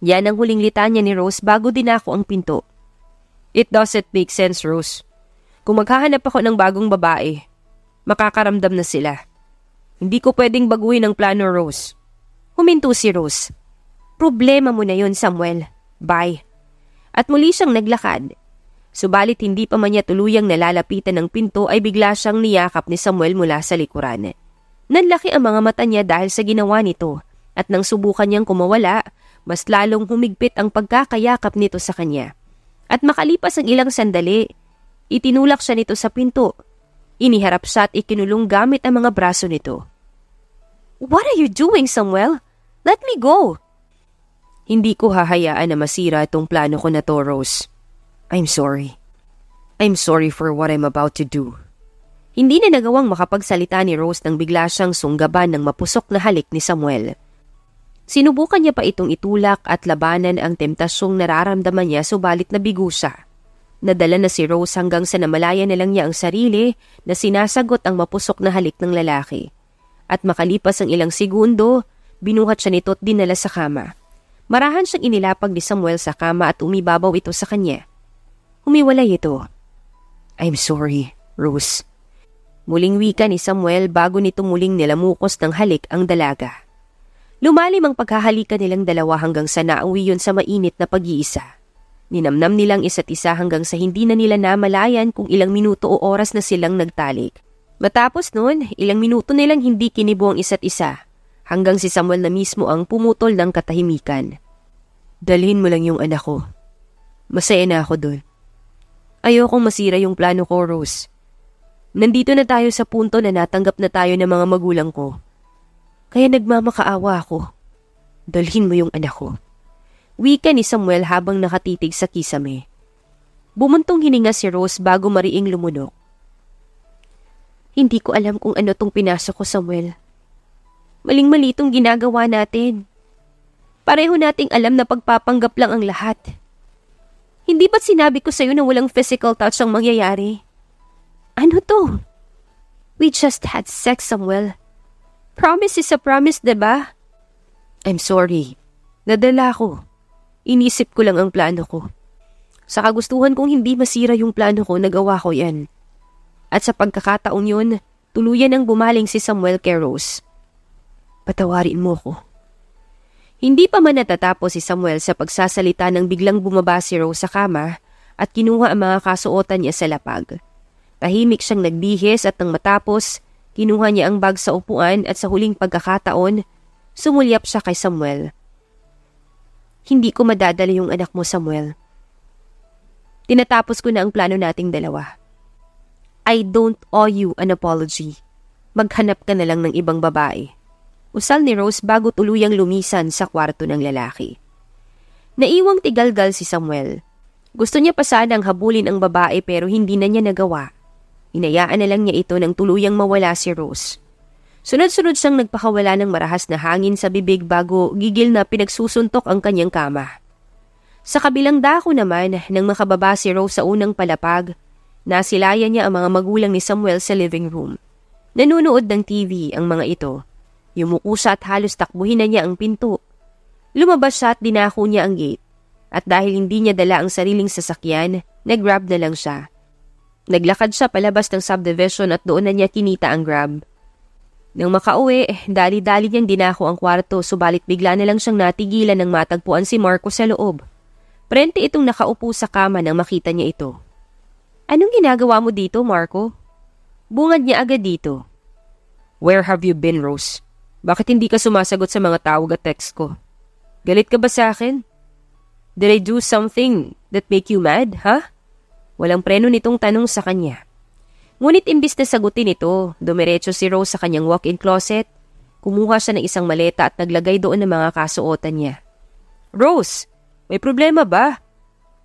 Yan ang huling litanya ni Rose bago din ako ang pinto. It doesn't make sense, Rose. Kung maghahanap ako ng bagong babae, makakaramdam na sila. Hindi ko pwedeng baguhin ang plano, Rose. Huminto si Rose. Problema mo na yun, Samuel. Bye. At muli siyang naglakad. Subalit hindi pa man niya tuluyang nalalapitan ng pinto ay bigla siyang niyakap ni Samuel mula sa likuran. Nanlaki ang mga mata niya dahil sa ginawa nito at nang subukan niyang kumawala, mas lalong humigpit ang pagkakayakap nito sa kanya. At makalipas ang ilang sandali, itinulak siya nito sa pinto. Iniharap siya at ikinulong gamit ang mga braso nito. What are you doing, Samuel? Let me go! Hindi ko hahayaan na masira itong plano ko na to, Rose. I'm sorry. I'm sorry for what I'm about to do. Hindi na nagawang makapagsalita ni Rose nang bigla siyang sunggaban ng mapusok na halik ni Samuel. Sinubukan niya pa itong itulak at labanan ang temptasyong nararamdaman niya subalit nabigo siya. Nadala na si Rose hanggang sa namalaya na lang niya ang sarili na sinasagot ang mapusok na halik ng lalaki. At makalipas ang ilang segundo, binuhat siya nito at dinala sa kama. Marahan siyang inilapag ni Samuel sa kama at umibabaw ito sa kanya. Humiwalay ito. I'm sorry, Rose. Muling wika ni Samuel bago nito muling nilamukos ng halik ang dalaga. Lumalim ang paghahalika nilang dalawa hanggang sa nauwi yun sa mainit na pag-iisa. Ninamnam nilang isa't isa hanggang sa hindi na nila namalayan kung ilang minuto o oras na silang nagtalik. Matapos noon, ilang minuto nilang hindi kinibo ang isa't isa hanggang si Samuel na mismo ang pumutol ng katahimikan. Dalhin mo lang yung anak ko. Masaya na ako doon. Ayokong masira yung plano ko, Rose. Nandito na tayo sa punto na natanggap na tayo ng mga magulang ko. Kaya nagmamakaawa ako. Dalhin mo yung anak ko. Wika ni Samuel habang nakatitig sa kisame. Bumuntong hininga si Rose bago mariing lumunok. Hindi ko alam kung ano tong pinasok ko, Samuel. Maling-mali itong ginagawa natin. Pareho nating alam na pagpapanggap lang ang lahat. Hindi ba't sinabi ko sa'yo na walang physical touch ang mangyayari? Ano to? We just had sex, Samuel. Promise is a promise, ba? I'm sorry. Nadala ko. Inisip ko lang ang plano ko. Sa kagustuhan kong hindi masira yung plano ko, nagawa ko yan. At sa pagkakataong yun, tuluyan ang bumaling si Samuel Keros. Patawarin mo ko. Hindi pa man natatapos si Samuel sa pagsasalita nang biglang bumaba si Rose sa kama at kinuha ang mga kasuotan niya sa lapag. Tahimik siyang nagbihis at nang matapos, kinuha niya ang bag sa upuan at sa huling pagkakataon, sumulyap siya kay Samuel. Hindi ko madadala yung anak mo, Samuel. Tinatapos ko na ang plano nating dalawa. I don't owe you an apology. Maghanap ka na lang ng ibang babae. Usal ni Rose bago tuluyang lumisan sa kwarto ng lalaki. Naiwang tigalgal si Samuel. Gusto niya pa sanang habulin ang babae pero hindi na niya nagawa. Inayaan na lang niya ito nang tuluyang mawala si Rose. Sunod-sunod siyang nagpakawala ng marahas na hangin sa bibig bago gigil na pinagsusuntok ang kanyang kama. Sa kabilang dako naman, nang makababa si Rose sa unang palapag, nasilayan niya ang mga magulang ni Samuel sa living room. Nanunood ng TV ang mga ito. Yumuko at halos takbuhin na niya ang pinto. Lumabas siya at dinako niya ang gate. At dahil hindi niya dala ang sariling sasakyan, nag-grab na lang siya. Naglakad siya palabas ng subdivision at doon na niya kinita ang grab. Nang makauwi, dali-dali niyang dinako ang kwarto subalit bigla na lang siyang natigilan nang matagpuan si Marco sa loob. Prente itong nakaupo sa kama nang makita niya ito. Anong ginagawa mo dito, Marco? Bungad niya agad dito. Where have you been, Rose? Bakit hindi ka sumasagot sa mga tawag at text ko? Galit ka ba sa akin? Did I do something that make you mad, ha? Huh? Walang preno nitong tanong sa kanya. Ngunit imbis na sagutin ito, dumiretso si Rose sa kanyang walk-in closet. Kumuha siya ng isang maleta at naglagay doon ng mga kasuotan niya. Rose, may problema ba?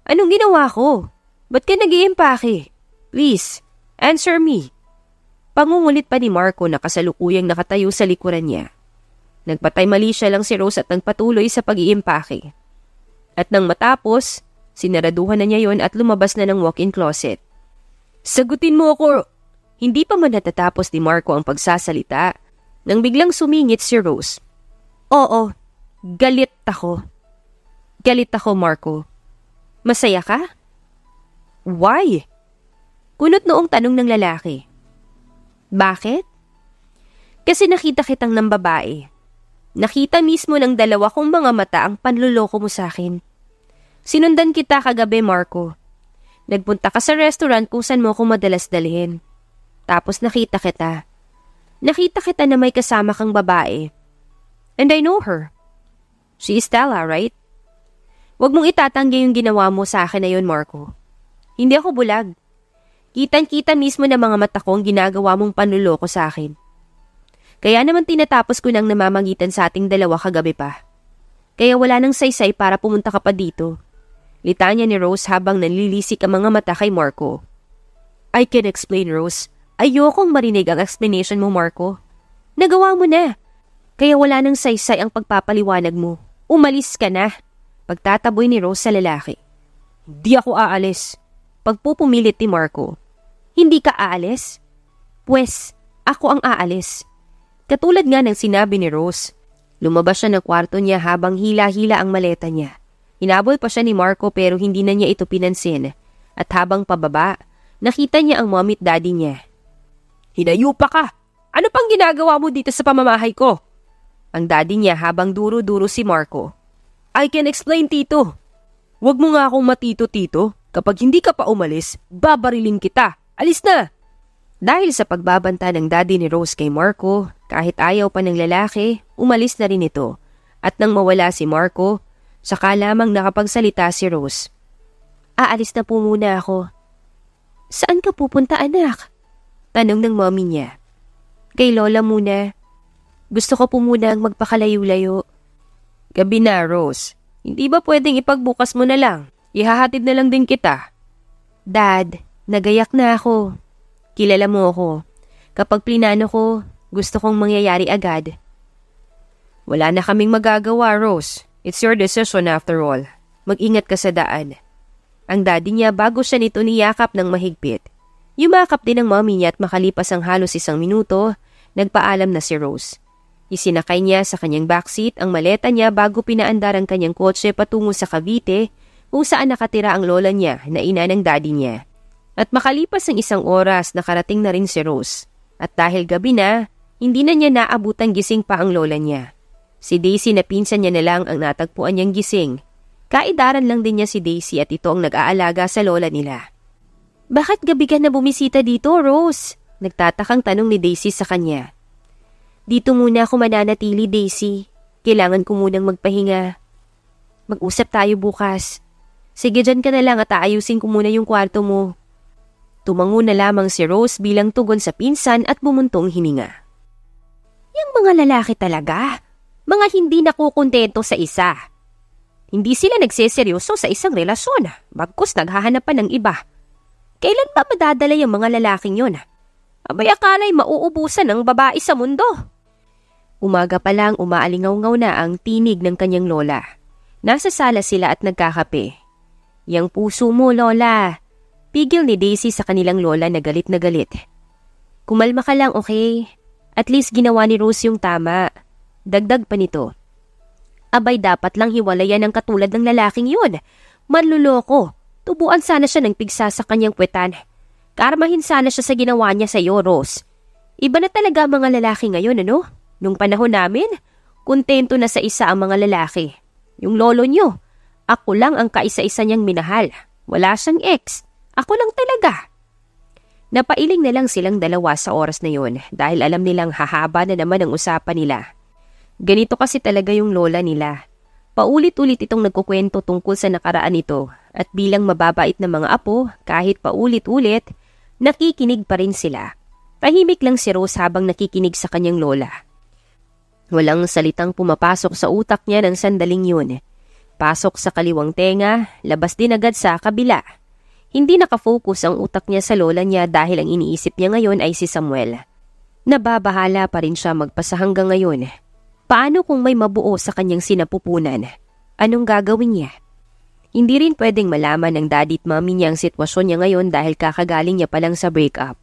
Anong ginawa ko? Ba't ka nag Please, answer me. Pangungulit pa ni Marco na kasalukuyang nakatayo sa likuran niya. Nagpatay mali siya lang si Rose at nagpatuloy sa pag-iimpake. At nang matapos, Sinaraduhan na niya yon at lumabas na ng walk-in closet. Sagutin mo ako! Hindi pa man natatapos ni Marco ang pagsasalita nang biglang sumingit si Rose. Oo, galit ako. Galit ako, Marco. Masaya ka? Why? Kunot noong tanong ng lalaki. Bakit? Kasi nakita kitang ng. Nakita mismo ng dalawa kong mga mata ang panluloko mo sa akin. Sinundan kita kagabi, Marco. Nagpunta ka sa restaurant kung saan mo ako madalas dalhin. Tapos nakita kita. Nakita kita na may kasama kang babae. And I know her. She is Stella, right? Huwag mong itatanggi yung ginawa mo sa akin na yun, Marco. Hindi ako bulag. Kitang-kita mismo na mga mata ko ang ginagawa mong panluloko sa akin. Kaya naman tinatapos ko nang namamagitan sa ating dalawa kagabi pa. Kaya wala nang saysay para pumunta ka pa dito. Litanya ni Rose habang nanlilisik ang mga mata kay Marco. I can explain, Rose. Ayokong marinig ang explanation mo, Marco. Nagawa mo na. Kaya wala nang saysay ang pagpapaliwanag mo. Umalis ka na. Pagtataboy ni Rose sa lalaki. Di ako aalis. Pagpupumilit ni Marco. Hindi ka aalis? Pwes, ako ang aalis. Katulad nga ng sinabi ni Rose, lumabas siya ng kwarto niya habang hila-hila ang maleta niya. Hinabol pa siya ni Marco pero hindi na niya ito pinansin. At habang pababa, nakita niya ang mommy daddy niya. Hinayo pa ka! Ano pang ginagawa mo dito sa pamamahay ko? Ang daddy niya habang duro-duro si Marco. I can explain, tito. Huwag mo nga akong matito-tito. Kapag hindi ka pa umalis, babarilin kita. Alis na! Dahil sa pagbabanta ng daddy ni Rose kay Marco, kahit ayaw pa ng lalaki, umalis na rin ito. At nang mawala si Marco, Saka lamang nakapagsalita si Rose. Aalis na po muna ako. Saan ka pupunta anak? Tanong ng mommy niya. Kay Lola muna. Gusto ko po muna ang magpakalayo-layo. Gabi na, Rose. Hindi ba pwedeng ipagbukas mo na lang? Ihahatid na lang din kita. Dad, nagayak na ako. Kilala mo ako. Kapag plinano ko, gusto kong mangyayari agad. Wala na kaming magagawa, Rose. It's your decision after all. Mag-ingat ka sa daan. Ang daddy niya bago siya nito niyakap ng mahigpit. Yumakap din ang mommy niya at makalipas ang halos isang minuto, nagpaalam na si Rose. Isinakay niya sa kanyang backseat ang maleta niya bago pinaandar ang kanyang kotse patungo sa Cavite kung saan nakatira ang lola niya na ina ng daddy niya. At makalipas ang isang oras nakarating na rin si Rose. At dahil gabi na, hindi na niya naabutang gising pa ang lola niya. Si Daisy na pinsan niya na lang ang natagpuan niyang gising. Kaidaran lang din niya si Daisy at ito ang nag-aalaga sa lola nila. Bakit gabi ka na bumisita dito, Rose? Nagtatakang tanong ni Daisy sa kanya. Dito muna ako mananatili, Daisy. Kailangan ko munang magpahinga. Mag-usap tayo bukas. Sige, dyan ka na lang at aayusin ko muna yung kwarto mo. Tumango na lamang si Rose bilang tugon sa pinsan at bumuntong hininga. Yang mga lalaki talaga, mga hindi nakukontento sa isa. Hindi sila nagseseryoso sa isang relasyon, bagkus naghahanap pa ng iba. Kailan pa madadala yung mga lalaking yon? Abay akala'y mauubusan ng babae sa mundo. Umaga pa lang umaalingaw-ngaw na ang tinig ng kanyang lola. Nasa sala sila at nagkakape. Yang puso mo, lola. Pigil ni Daisy sa kanilang lola na galit na galit. Kumalma ka lang, okay? At least ginawa ni Rose yung tama. Dagdag pa nito. Abay dapat lang hiwalayan ang katulad ng lalaking yun. Manluloko. Tubuan sana siya ng pigsa sa kanyang puwetan. Karmahin sana siya sa ginawa niya sa iyo, Rose. Iba na talaga mga lalaki ngayon, ano? Nung panahon namin, kontento na sa isa ang mga lalaki. Yung lolo niyo, ako lang ang kaisa-isa niyang minahal. Wala siyang ex. Ako lang talaga. Napailing na lang silang dalawa sa oras na yon dahil alam nilang hahaba na naman ang usapan nila. Ganito kasi talaga yung lola nila. Paulit-ulit itong nagkukwento tungkol sa nakaraan nito at bilang mababait na mga apo, kahit paulit-ulit, nakikinig pa rin sila. Tahimik lang si Rose habang nakikinig sa kanyang lola. Walang salitang pumapasok sa utak niya ng sandaling yun. Pasok sa kaliwang tenga, labas din agad sa kabila. Hindi nakafocus ang utak niya sa lola niya dahil ang iniisip niya ngayon ay si Samuel. Nababahala pa rin siya magpasa hanggang ngayon Paano kung may mabuo sa kanyang sinapupunan? Anong gagawin niya? Hindi rin pwedeng malaman ng daddy at mommy niya ang sitwasyon niya ngayon dahil kakagaling niya pa lang sa breakup.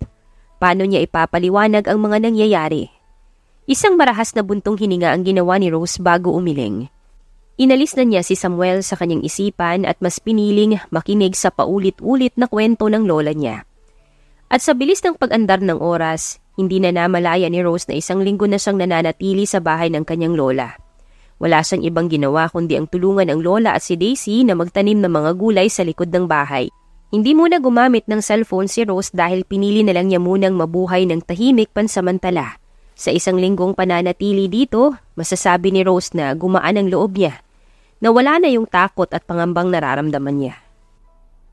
Paano niya ipapaliwanag ang mga nangyayari? Isang marahas na buntong hininga ang ginawa ni Rose bago umiling. Inalis na niya si Samuel sa kanyang isipan at mas piniling makinig sa paulit-ulit na kwento ng lola niya. At sa bilis ng pag-andar ng oras, hindi na namalaya ni Rose na isang linggo na siyang nananatili sa bahay ng kanyang lola. Wala siyang ibang ginawa kundi ang tulungan ang lola at si Daisy na magtanim ng mga gulay sa likod ng bahay. Hindi muna gumamit ng cellphone si Rose dahil pinili na lang niya munang mabuhay ng tahimik pansamantala. Sa isang linggong pananatili dito, masasabi ni Rose na gumaan ang loob niya. Nawala na yung takot at pangambang nararamdaman niya.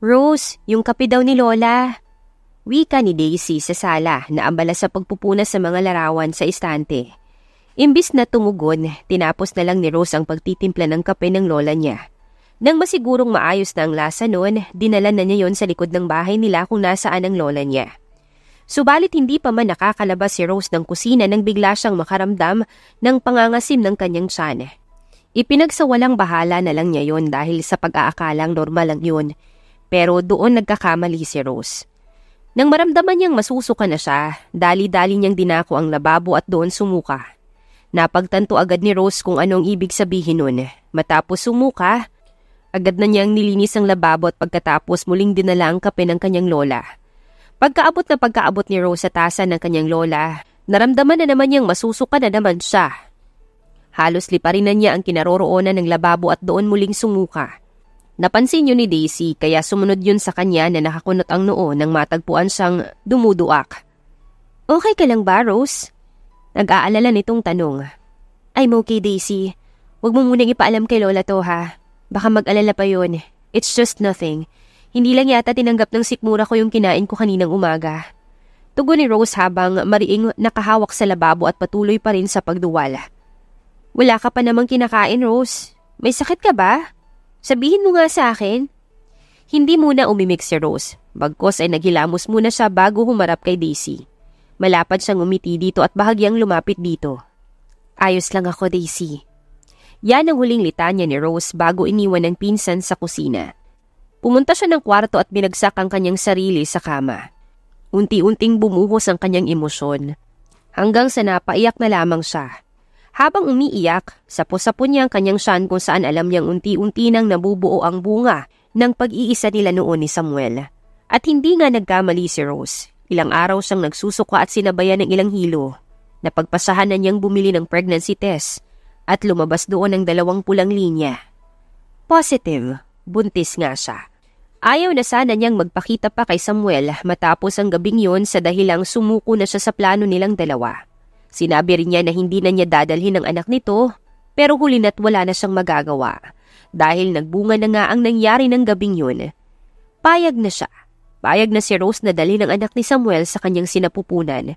Rose, yung kape daw ni Lola. Wika ni Daisy sa sala na ambala sa pagpupuna sa mga larawan sa istante. Imbis na tumugon, tinapos na lang ni Rose ang pagtitimpla ng kape ng lola niya. Nang masigurong maayos na ang lasa noon, dinala na niya yon sa likod ng bahay nila kung nasaan ang lola niya. Subalit hindi pa man nakakalabas si Rose ng kusina nang bigla siyang makaramdam ng pangangasim ng kanyang tiyan. Ipinagsawalang bahala na lang niya yon dahil sa pag-aakalang normal lang yun. Pero doon nagkakamali si Rose. Nang maramdaman niyang masusuka na siya, dali-dali niyang dinako ang lababo at doon sumuka. Napagtanto agad ni Rose kung anong ibig sabihin nun. Matapos sumuka, agad na niyang nilinis ang lababo at pagkatapos muling dinala ang kape ng kanyang lola. Pagkaabot na pagkaabot ni Rose sa tasa ng kanyang lola, naramdaman na naman niyang masusuka na naman siya. Halos liparin na niya ang kinaroroonan ng lababo at doon muling sumuka. Napansin yun ni Daisy kaya sumunod yun sa kanya na nakakunot ang noo nang matagpuan siyang dumuduak. Okay ka lang ba, Rose? Nag-aalala nitong tanong. I'm okay, Daisy. Huwag mo munang ipaalam kay Lola to, ha? Baka mag-alala pa yun. It's just nothing. Hindi lang yata tinanggap ng sikmura ko yung kinain ko kaninang umaga. Tugon ni Rose habang mariing nakahawak sa lababo at patuloy pa rin sa pagduwala. Wala ka pa namang kinakain, Rose. May sakit ka ba? Sabihin mo nga sa akin. Hindi muna umimik si Rose. Bagkos ay naghilamos muna siya bago humarap kay Daisy. Malapad siyang umiti dito at bahagyang lumapit dito. Ayos lang ako, Daisy. Yan ang huling litanya ni Rose bago iniwan ng pinsan sa kusina. Pumunta siya ng kwarto at binagsak ang kanyang sarili sa kama. Unti-unting bumuhos ang kanyang emosyon. Hanggang sa napaiyak na lamang siya. Habang umiiyak, sapo-sapo niya ang kanyang syan kung saan alam niyang unti-unti nang nabubuo ang bunga ng pag-iisa nila noon ni Samuel. At hindi nga nagkamali si Rose. Ilang araw siyang nagsusuka at sinabayan ng ilang hilo. Napagpasahan na niyang bumili ng pregnancy test at lumabas doon ang dalawang pulang linya. Positive, buntis nga siya. Ayaw na sana niyang magpakita pa kay Samuel matapos ang gabing yun sa dahilang sumuko na siya sa plano nilang dalawa. Sinabi rin niya na hindi na niya dadalhin ang anak nito, pero huli na't wala na siyang magagawa. Dahil nagbunga na nga ang nangyari ng gabing yun. Payag na siya. Payag na si Rose na dali ng anak ni Samuel sa kanyang sinapupunan.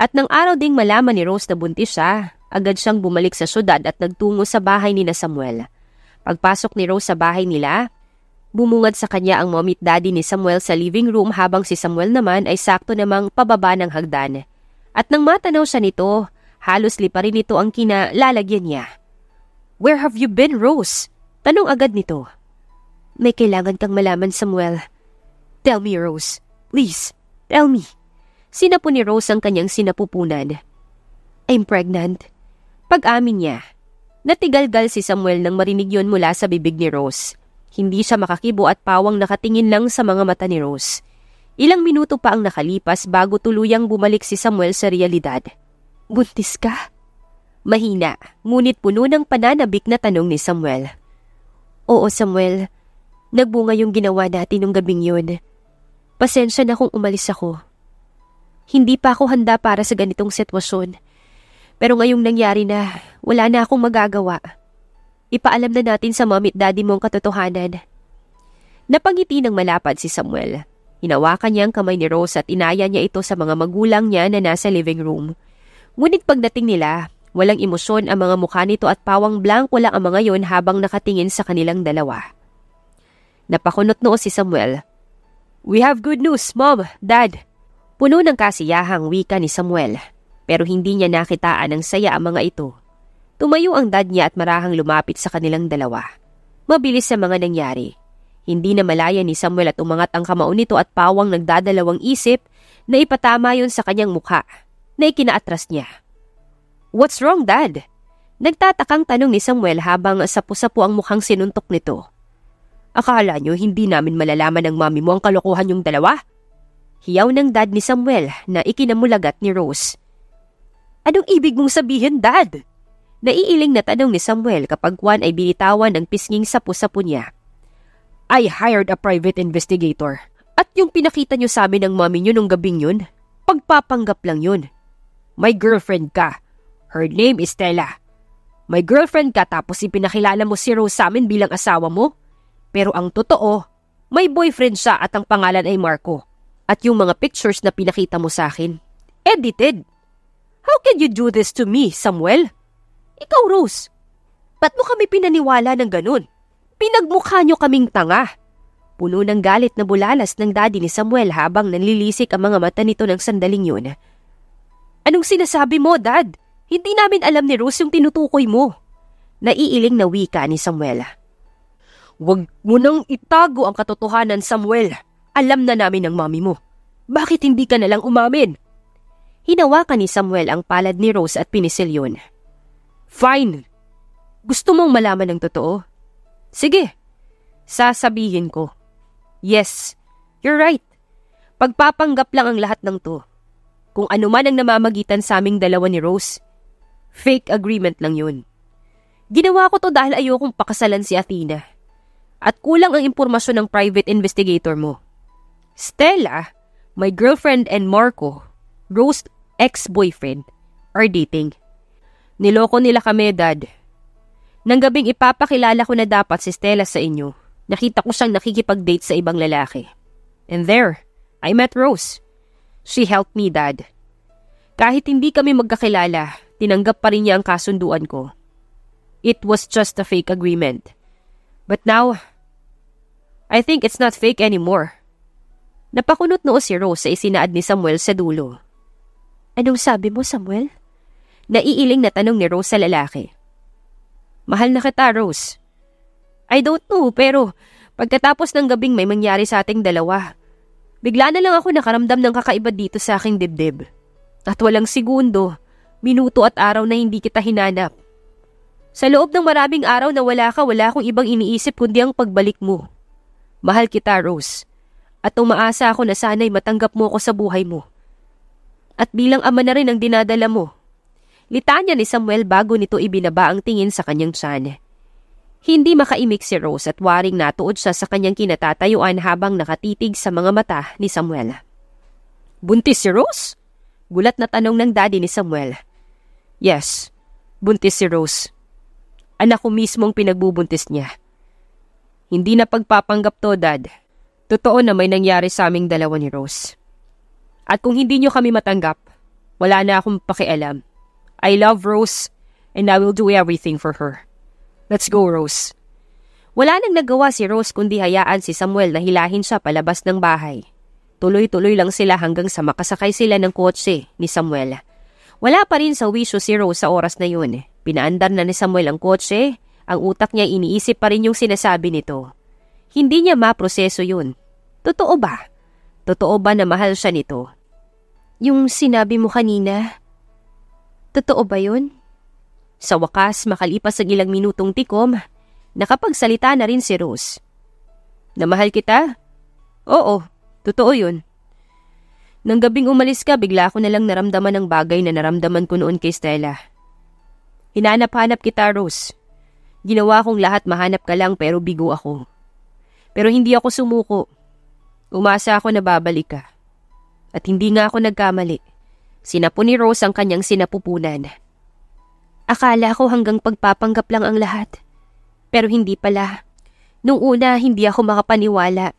At nang araw ding malaman ni Rose na buntis siya, agad siyang bumalik sa syudad at nagtungo sa bahay ni na Samuel. Pagpasok ni Rose sa bahay nila, Bumungad sa kanya ang momit daddy ni Samuel sa living room habang si Samuel naman ay sakto namang pababa ng hagdan. At nang matanaw siya nito, halos lipa rin ito ang kinalalagyan niya. Where have you been, Rose? Tanong agad nito. May kailangan kang malaman, Samuel. Tell me, Rose. Please, tell me. Sinapo ni Rose ang kanyang sinapupunan. I'm pregnant. Pag-amin niya, natigalgal si Samuel nang marinig yon mula sa bibig ni Rose. Hindi siya makakibo at pawang nakatingin lang sa mga mata ni Rose. Ilang minuto pa ang nakalipas bago tuluyang bumalik si Samuel sa realidad. Buntis ka? Mahina, ngunit puno ng pananabik na tanong ni Samuel. Oo, Samuel. Nagbunga yung ginawa natin nung gabing yun. Pasensya na kung umalis ako. Hindi pa ako handa para sa ganitong sitwasyon. Pero ngayong nangyari na, wala na akong magagawa. Ipaalam na natin sa mommy at daddy mo ang katotohanan. Napangiti ng malapad si Samuel. Hinawakan niya ang kamay ni Rose at inaya niya ito sa mga magulang niya na nasa living room. Ngunit pagdating nila, walang emosyon ang mga mukha nito at pawang blanco lang ang mga yon habang nakatingin sa kanilang dalawa. Napakunot noo si Samuel. We have good news, Mom, Dad. Puno ng kasiyahang wika ni Samuel, pero hindi niya nakitaan ng saya ang mga ito. Tumayo ang dad niya at marahang lumapit sa kanilang dalawa. Mabilis sa mga nangyari. Hindi na malaya ni Samuel at umangat ang kamao nito at pawang nagdadalawang isip na ipatama yon sa kanyang mukha na ikinaatras niya. What's wrong, Dad? Nagtatakang tanong ni Samuel habang sapu-sapu ang mukhang sinuntok nito. Akala niyo hindi namin malalaman ng mami mo ang kalokohan yung dalawa? Hiyaw ng dad ni Samuel na ikinamulagat ni Rose. Anong ibig mong sabihin, Dad? Naiiling na tanong ni Samuel kapag Juan ay binitawan ng pisnging sapu-sapu niya. I hired a private investigator. At yung pinakita niyo sa amin ng mami niyo nung gabing yun, pagpapanggap lang yun. My girlfriend ka. Her name is Stella. My girlfriend ka tapos ipinakilala mo si Rose sa amin bilang asawa mo. Pero ang totoo, may boyfriend siya at ang pangalan ay Marco. At yung mga pictures na pinakita mo sa akin, edited. How can you do this to me, Samuel? Ikaw, Rose. Ba't mo kami pinaniwala ng ganun? Pinagmukha nyo kaming tanga. Puno ng galit na bulalas ng daddy ni Samuel habang nanlilisik ang mga mata nito ng sandaling yun. Anong sinasabi mo, Dad? Hindi namin alam ni Rose yung tinutukoy mo. Naiiling na wika ni Samuel. Huwag mo nang itago ang katotohanan, Samuel. Alam na namin ng mami mo. Bakit hindi ka nalang umamin? Hinawakan ni Samuel ang palad ni Rose at pinisil yun. Fine. Gusto mong malaman ng totoo? Sige. Sasabihin ko. Yes, you're right. Pagpapanggap lang ang lahat ng to. Kung ano man ang namamagitan sa aming dalawa ni Rose, fake agreement lang yun. Ginawa ko to dahil ayokong pakasalan si Athena. At kulang ang impormasyon ng private investigator mo. Stella, my girlfriend and Marco, Rose ex-boyfriend, are dating. Niloko nila kami, Dad. Nang gabing ipapakilala ko na dapat si Stella sa inyo, nakita ko siyang nakikipag-date sa ibang lalaki. And there, I met Rose. She helped me, Dad. Kahit hindi kami magkakilala, tinanggap pa rin niya ang kasunduan ko. It was just a fake agreement. But now, I think it's not fake anymore. Napakunot noo si Rose sa isinaad ni Samuel sa dulo. Anong sabi mo, Samuel? Naiiling na tanong ni Rose sa lalaki. Mahal na kita, Rose. I don't know, pero pagkatapos ng gabing may mangyari sa ating dalawa, bigla na lang ako nakaramdam ng kakaiba dito sa aking dibdib. At walang segundo, minuto at araw na hindi kita hinanap. Sa loob ng maraming araw na wala ka, wala akong ibang iniisip kundi ang pagbalik mo. Mahal kita, Rose. At umaasa ako na sana'y matanggap mo ako sa buhay mo. At bilang ama na rin ang dinadala mo, Litanya ni Samuel bago nito ibinaba ang tingin sa kanyang tiyan. Hindi makaimik si Rose at waring natuod siya sa kanyang kinatatayuan habang nakatitig sa mga mata ni Samuel. Buntis si Rose? Gulat na tanong ng daddy ni Samuel. Yes, buntis si Rose. Anak ko mismong pinagbubuntis niya. Hindi na pagpapanggap to, Dad. Totoo na may nangyari sa aming dalawa ni Rose. At kung hindi niyo kami matanggap, wala na akong pakialam. I love Rose and I will do everything for her. Let's go, Rose. Wala nang nagawa si Rose kundi hayaan si Samuel na hilahin siya palabas ng bahay. Tuloy-tuloy lang sila hanggang sa makasakay sila ng kotse ni Samuel. Wala pa rin sa wisyo si Rose sa oras na yun. Pinaandar na ni Samuel ang kotse, ang utak niya iniisip pa rin yung sinasabi nito. Hindi niya maproseso yun. Totoo ba? Totoo ba na mahal siya nito? Yung sinabi mo kanina, totoo ba yun? Sa wakas, makalipas ang ilang minutong tikom, nakapagsalita na rin si Rose. Namahal kita? Oo, totoo yun. Nang gabing umalis ka, bigla ko nalang naramdaman ng bagay na naramdaman ko noon kay Stella. Hinanap-hanap kita, Rose. Ginawa kong lahat mahanap ka lang pero bigo ako. Pero hindi ako sumuko. Umasa ako na babalik ka. At hindi nga ako nagkamali. Sinapo ni Rose ang kanyang sinapupunan. Akala ko hanggang pagpapanggap lang ang lahat. Pero hindi pala. Nung una, hindi ako makapaniwala.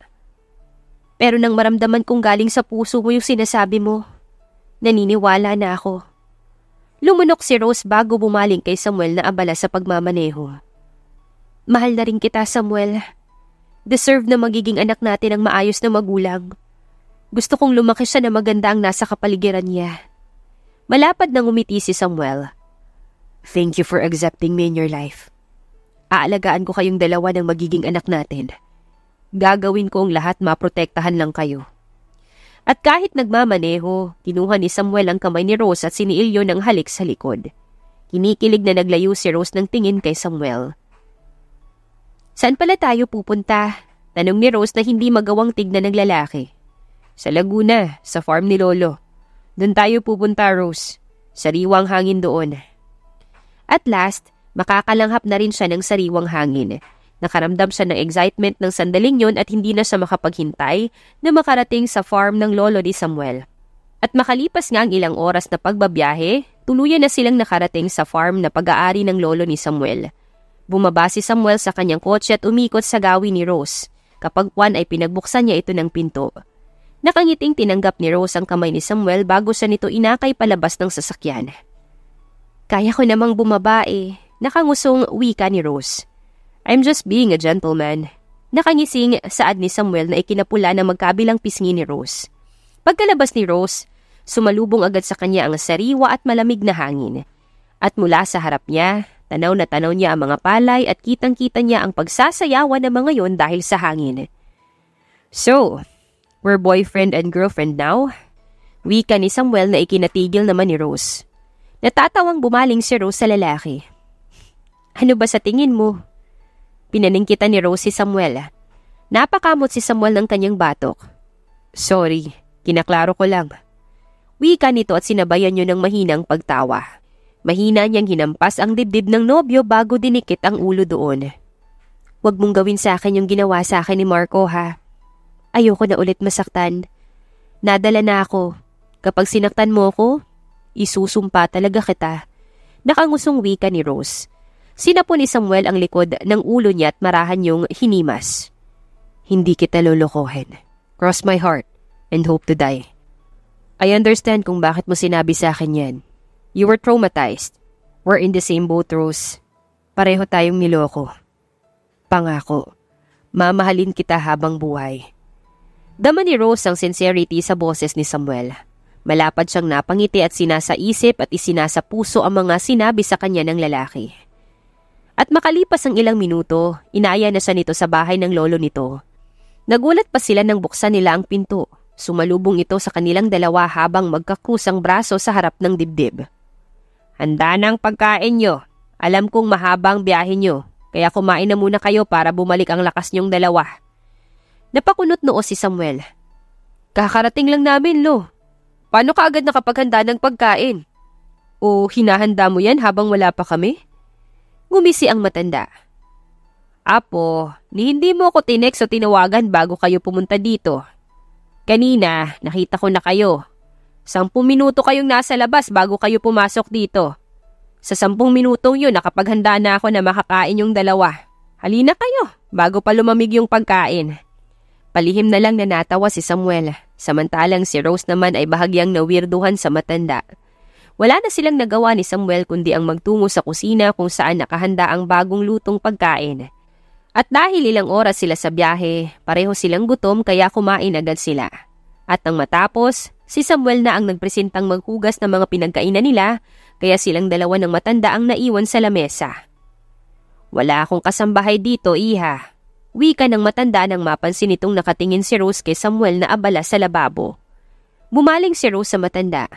Pero nang maramdaman kong galing sa puso mo yung sinasabi mo, naniniwala na ako. Lumunok si Rose bago bumaling kay Samuel na abala sa pagmamaneho. Mahal na rin kita, Samuel. Deserve na magiging anak natin ang maayos na magulang. Gusto kong lumaki siya na maganda ang nasa kapaligiran niya. Malapad nang umiti si Samuel Thank you for accepting me in your life. Aalagaan ko kayong dalawa ng magiging anak natin. Gagawin ko ang lahat maprotektahan lang kayo. At kahit nagmamaneho, kinuha ni Samuel ang kamay ni Rose at siniilyo ng halik sa likod. Kinikilig na naglayo si Rose ng tingin kay Samuel. Saan pala tayo pupunta? Tanong ni Rose na hindi magawang tignan ng lalaki. Sa Laguna, sa farm ni Lolo. Doon tayo pupunta, Rose. Sariwang hangin doon. At last, makakalanghap na rin siya ng sariwang hangin. Nakaramdam siya ng excitement ng sandaling yon at hindi na siya makapaghintay na makarating sa farm ng lolo ni Samuel. At makalipas nga ang ilang oras na pagbabiyahe, tuluyan na silang nakarating sa farm na pag-aari ng lolo ni Samuel. Bumaba si Samuel sa kanyang kotse at umikot sa gawi ni Rose. Kapag Juan ay pinagbuksan niya ito ng pinto. Nakangiting tinanggap ni Rose ang kamay ni Samuel bago siya nito inakay palabas ng sasakyan. Kaya ko namang bumabae. Nakangusong wika ni Rose. I'm just being a gentleman. Nakangising saad ni Samuel na ikinapula ng magkabilang pisngi ni Rose. Pagkalabas ni Rose, sumalubong agad sa kanya ang sariwa at malamig na hangin. At mula sa harap niya, tanaw na tanaw niya ang mga palay at kitang-kita niya ang pagsasayawan ng mga yon dahil sa hangin. So, we're boyfriend and girlfriend now? Wika ni Samuel na ikinatigil naman ni Rose. Natatawang bumaling si Rose sa lalaki. Ano ba sa tingin mo? Pinaning kita ni Rose si Samuel. Napakamot si Samuel ng kanyang batok. Sorry, kinaklaro ko lang. Wika nito at sinabayan niyo ng mahinang pagtawa. Mahina niyang hinampas ang dibdib ng nobyo bago dinikit ang ulo doon. Huwag mong gawin sa akin yung ginawa sa akin ni Marco ha. Ayoko na ulit masaktan. Nadala na ako. Kapag sinaktan mo ako, Isusumpa talaga kita. Nakangusong wika ni Rose. Sinapo ni Samuel ang likod ng ulo niya at marahan yung hinimas. Hindi kita lolokohin. Cross my heart and hope to die. I understand kung bakit mo sinabi sa akin yan. You were traumatized. We're in the same boat, Rose. Pareho tayong niloko. Pangako, mamahalin kita habang buhay. Dama ni Rose ang sincerity sa boses ni Samuel. Malapad siyang napangiti at sinasaisip at isinasa puso ang mga sinabi sa kanya ng lalaki. At makalipas ang ilang minuto, inaya na siya nito sa bahay ng lolo nito. Nagulat pa sila nang buksan nila ang pinto. Sumalubong ito sa kanilang dalawa habang magkakusang braso sa harap ng dibdib. Handa na ang pagkain nyo. Alam kong mahabang biyahe nyo, kaya kumain na muna kayo para bumalik ang lakas nyong dalawa. Napakunot noo si Samuel. Kakarating lang namin, lo. Paano ka agad nakapaghanda ng pagkain? O hinahanda mo yan habang wala pa kami? Gumisi ang matanda. Apo, ni hindi mo ako tinex o tinawagan bago kayo pumunta dito. Kanina, nakita ko na kayo. Sampung minuto kayong nasa labas bago kayo pumasok dito. Sa sampung minutong yun, nakapaghanda na ako na makakain yung dalawa. Halina kayo, bago pa lumamig yung pagkain. Palihim na lang na natawa si Samuel, samantalang si Rose naman ay bahagyang nawirduhan sa matanda. Wala na silang nagawa ni Samuel kundi ang magtungo sa kusina kung saan nakahanda ang bagong lutong pagkain. At dahil ilang oras sila sa biyahe, pareho silang gutom kaya kumain agad sila. At nang matapos, si Samuel na ang nagpresentang maghugas ng mga pinagkainan nila, kaya silang dalawa ng matanda ang naiwan sa lamesa. Wala akong kasambahay dito, iha. Wika ng matanda nang mapansin itong nakatingin si Rose kay Samuel na abala sa lababo. Bumaling si Rose sa matanda.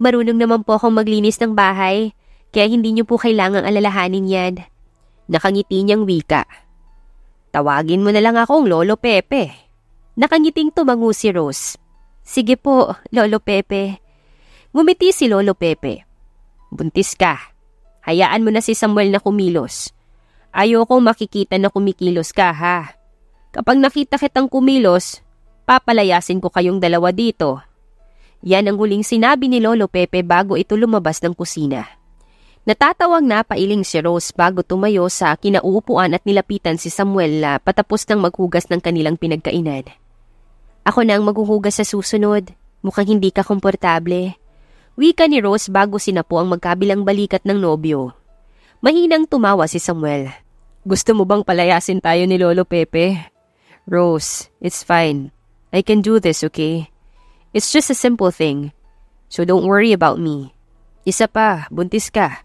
Marunong naman po akong maglinis ng bahay, kaya hindi niyo po kailangang alalahanin yan. Nakangiti niyang wika. Tawagin mo na lang akong Lolo Pepe. Nakangiting tumango si Rose. Sige po, Lolo Pepe. Ngumiti si Lolo Pepe. Buntis ka. Hayaan mo na si Samuel na kumilos. Ayoko makikita na kumikilos ka ha. Kapag nakita kitang kumilos, papalayasin ko kayong dalawa dito. Yan ang huling sinabi ni Lolo Pepe bago ito lumabas ng kusina. Natatawang napailing si Rose bago tumayo sa kinauupuan at nilapitan si Samuel patapos ng maghugas ng kanilang pinagkainan. Ako na ang maghuhugas sa susunod. Mukhang hindi ka komportable. Wika ni Rose bago sinapo ang magkabilang balikat ng nobyo. Mahinang tumawa si Samuel. Gusto mo bang palayasin tayo ni Lolo Pepe? Rose, it's fine. I can do this, okay? It's just a simple thing. So don't worry about me. Isa pa, buntis ka.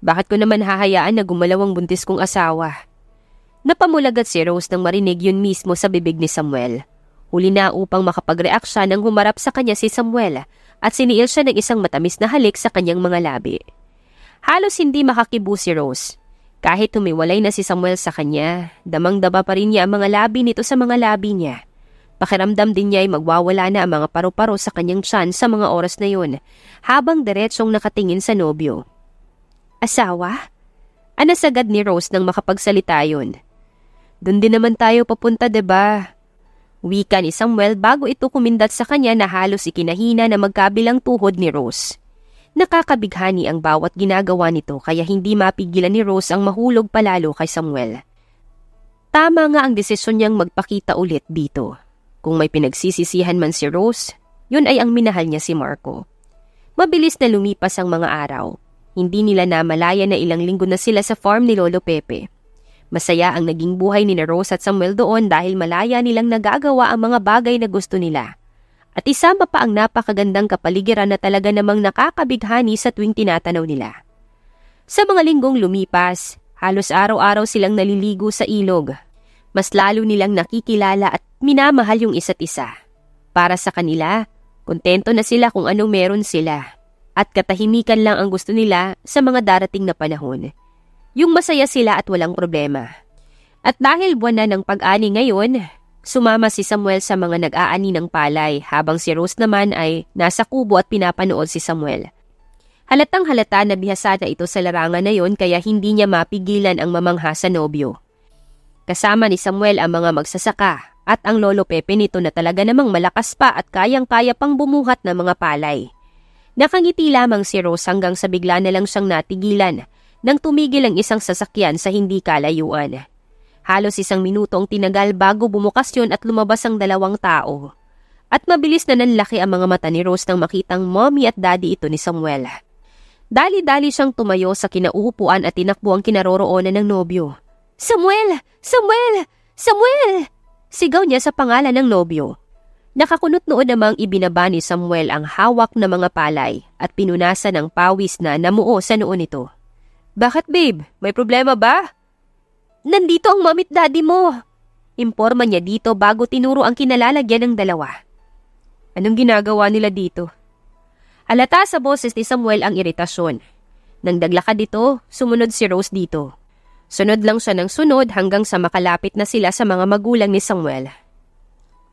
Bakit ko naman hahayaan na gumalaw ang buntis kong asawa? Napamulagat si Rose nang marinig yun mismo sa bibig ni Samuel. Huli na upang makapag-react siya nang humarap sa kanya si Samuel at siniil siya ng isang matamis na halik sa kanyang mga labi. Halos hindi makakibu si Rose. Kahit tumiwalay na si Samuel sa kanya, damang-daba pa rin niya ang mga labi nito sa mga labi niya. Pakiramdam din niya ay magwawala na ang mga paru-paro sa kanyang tiyan sa mga oras na yun, habang diretsong nakatingin sa nobyo. Asawa? Ano sagad ni Rose nang makapagsalita yun? Doon din naman tayo papunta, ba? Diba? Wika ni Samuel bago ito kumindat sa kanya na halos ikinahina na magkabilang tuhod ni Rose. Nakakabighani ang bawat ginagawa nito kaya hindi mapigilan ni Rose ang mahulog palalo kay Samuel. Tama nga ang desisyon niyang magpakita ulit dito. Kung may pinagsisisihan man si Rose, yun ay ang minahal niya si Marco. Mabilis na lumipas ang mga araw hindi nila namalaya na ilang linggo na sila sa farm ni Lolo Pepe. Masaya ang naging buhay ni Rose at Samuel doon dahil malaya nilang nagagawa ang mga bagay na gusto nila. At isama pa ang napakagandang kapaligiran na talaga namang nakakabighani sa tuwing tinatanaw nila. Sa mga linggong lumipas, halos araw-araw silang naliligo sa ilog. Mas lalo nilang nakikilala at minamahal yung isa't isa. Para sa kanila, kontento na sila kung anong meron sila at katahimikan lang ang gusto nila sa mga darating na panahon. Yung masaya sila at walang problema. At dahil buwan na ng pag-ani ngayon, sumama si Samuel sa mga nag-aani ng palay habang si Rose naman ay nasa kubo at pinapanood si Samuel. Halatang halata na bihasa na ito sa larangan na yon kaya hindi niya mapigilan ang mamangha sa nobyo. Kasama ni Samuel ang mga magsasaka at ang lolo Pepe nito na talaga namang malakas pa at kayang-kaya pang bumuhat ng mga palay. Nakangiti lamang si Rose hanggang sa bigla na lang siyang natigilan nang tumigil ang isang sasakyan sa hindi kalayuan. Halos isang minutong tinagal bago bumukas yun at lumabas ang dalawang tao. At mabilis na nanlaki ang mga mata ni Rose nang makitang mommy at daddy ito ni Samuel. Dali-dali siyang tumayo sa kinauupuan at tinakbo ang kinaroroonan ng nobyo. Samuel! Samuel! Samuel! Sigaw niya sa pangalan ng nobyo. Nakakunot noon namang ibinaba ni Samuel ang hawak na mga palay at pinunasan ng pawis na namuo sa noon nito. Bakit babe? May problema ba? Nandito ang mamit daddy mo. Imporma niya dito bago tinuro ang kinalalagyan ng dalawa. Anong ginagawa nila dito? Halata sa boses ni Samuel ang iritasyon. Nang daglakad dito, sumunod si Rose dito. Sunod lang siya ng sunod hanggang sa makalapit na sila sa mga magulang ni Samuel.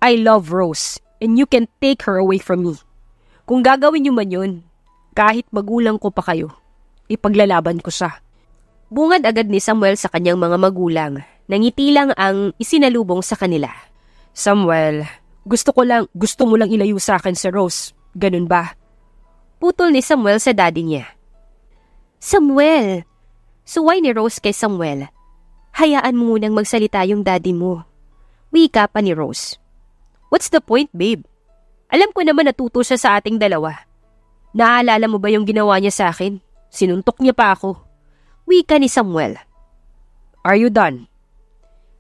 I love Rose and you can take her away from me. Kung gagawin niyo man yun, kahit magulang ko pa kayo, ipaglalaban ko siya. Bungad agad ni Samuel sa kanyang mga magulang. Nangiti lang ang isinalubong sa kanila. Samuel, gusto ko lang, gusto mo lang ilayo sa akin si Rose. Ganun ba? Putol ni Samuel sa daddy niya. Samuel! Suway ni Rose kay Samuel. Hayaan mo munang magsalita yung daddy mo. Wika pa ni Rose. What's the point, babe? Alam ko naman natuto siya sa ating dalawa. Naaalala mo ba yung ginawa niya sa akin? Sinuntok niya pa ako. Wika ni Samuel. Are you done?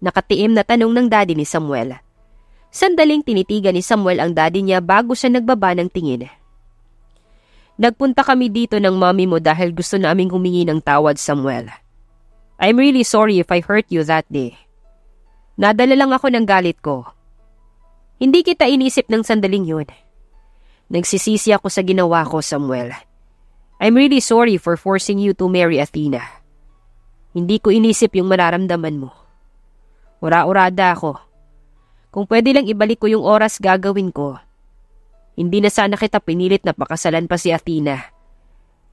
Nakatiim na tanong ng daddy ni Samuel. Sandaling tinitigan ni Samuel ang daddy niya bago siya nagbaba ng tingin. Nagpunta kami dito ng mommy mo dahil gusto naming humingi ng tawad, Samuel. I'm really sorry if I hurt you that day. Nadala lang ako ng galit ko. Hindi kita inisip ng sandaling yun. Nagsisisi ako sa ginawa ko, Samuel. I'm really sorry for forcing you to marry Athena. Hindi ko inisip yung mararamdaman mo. Ura-urada ako. Kung pwede lang ibalik ko yung oras gagawin ko, hindi na sana kita pinilit na pakasalan pa si Athena.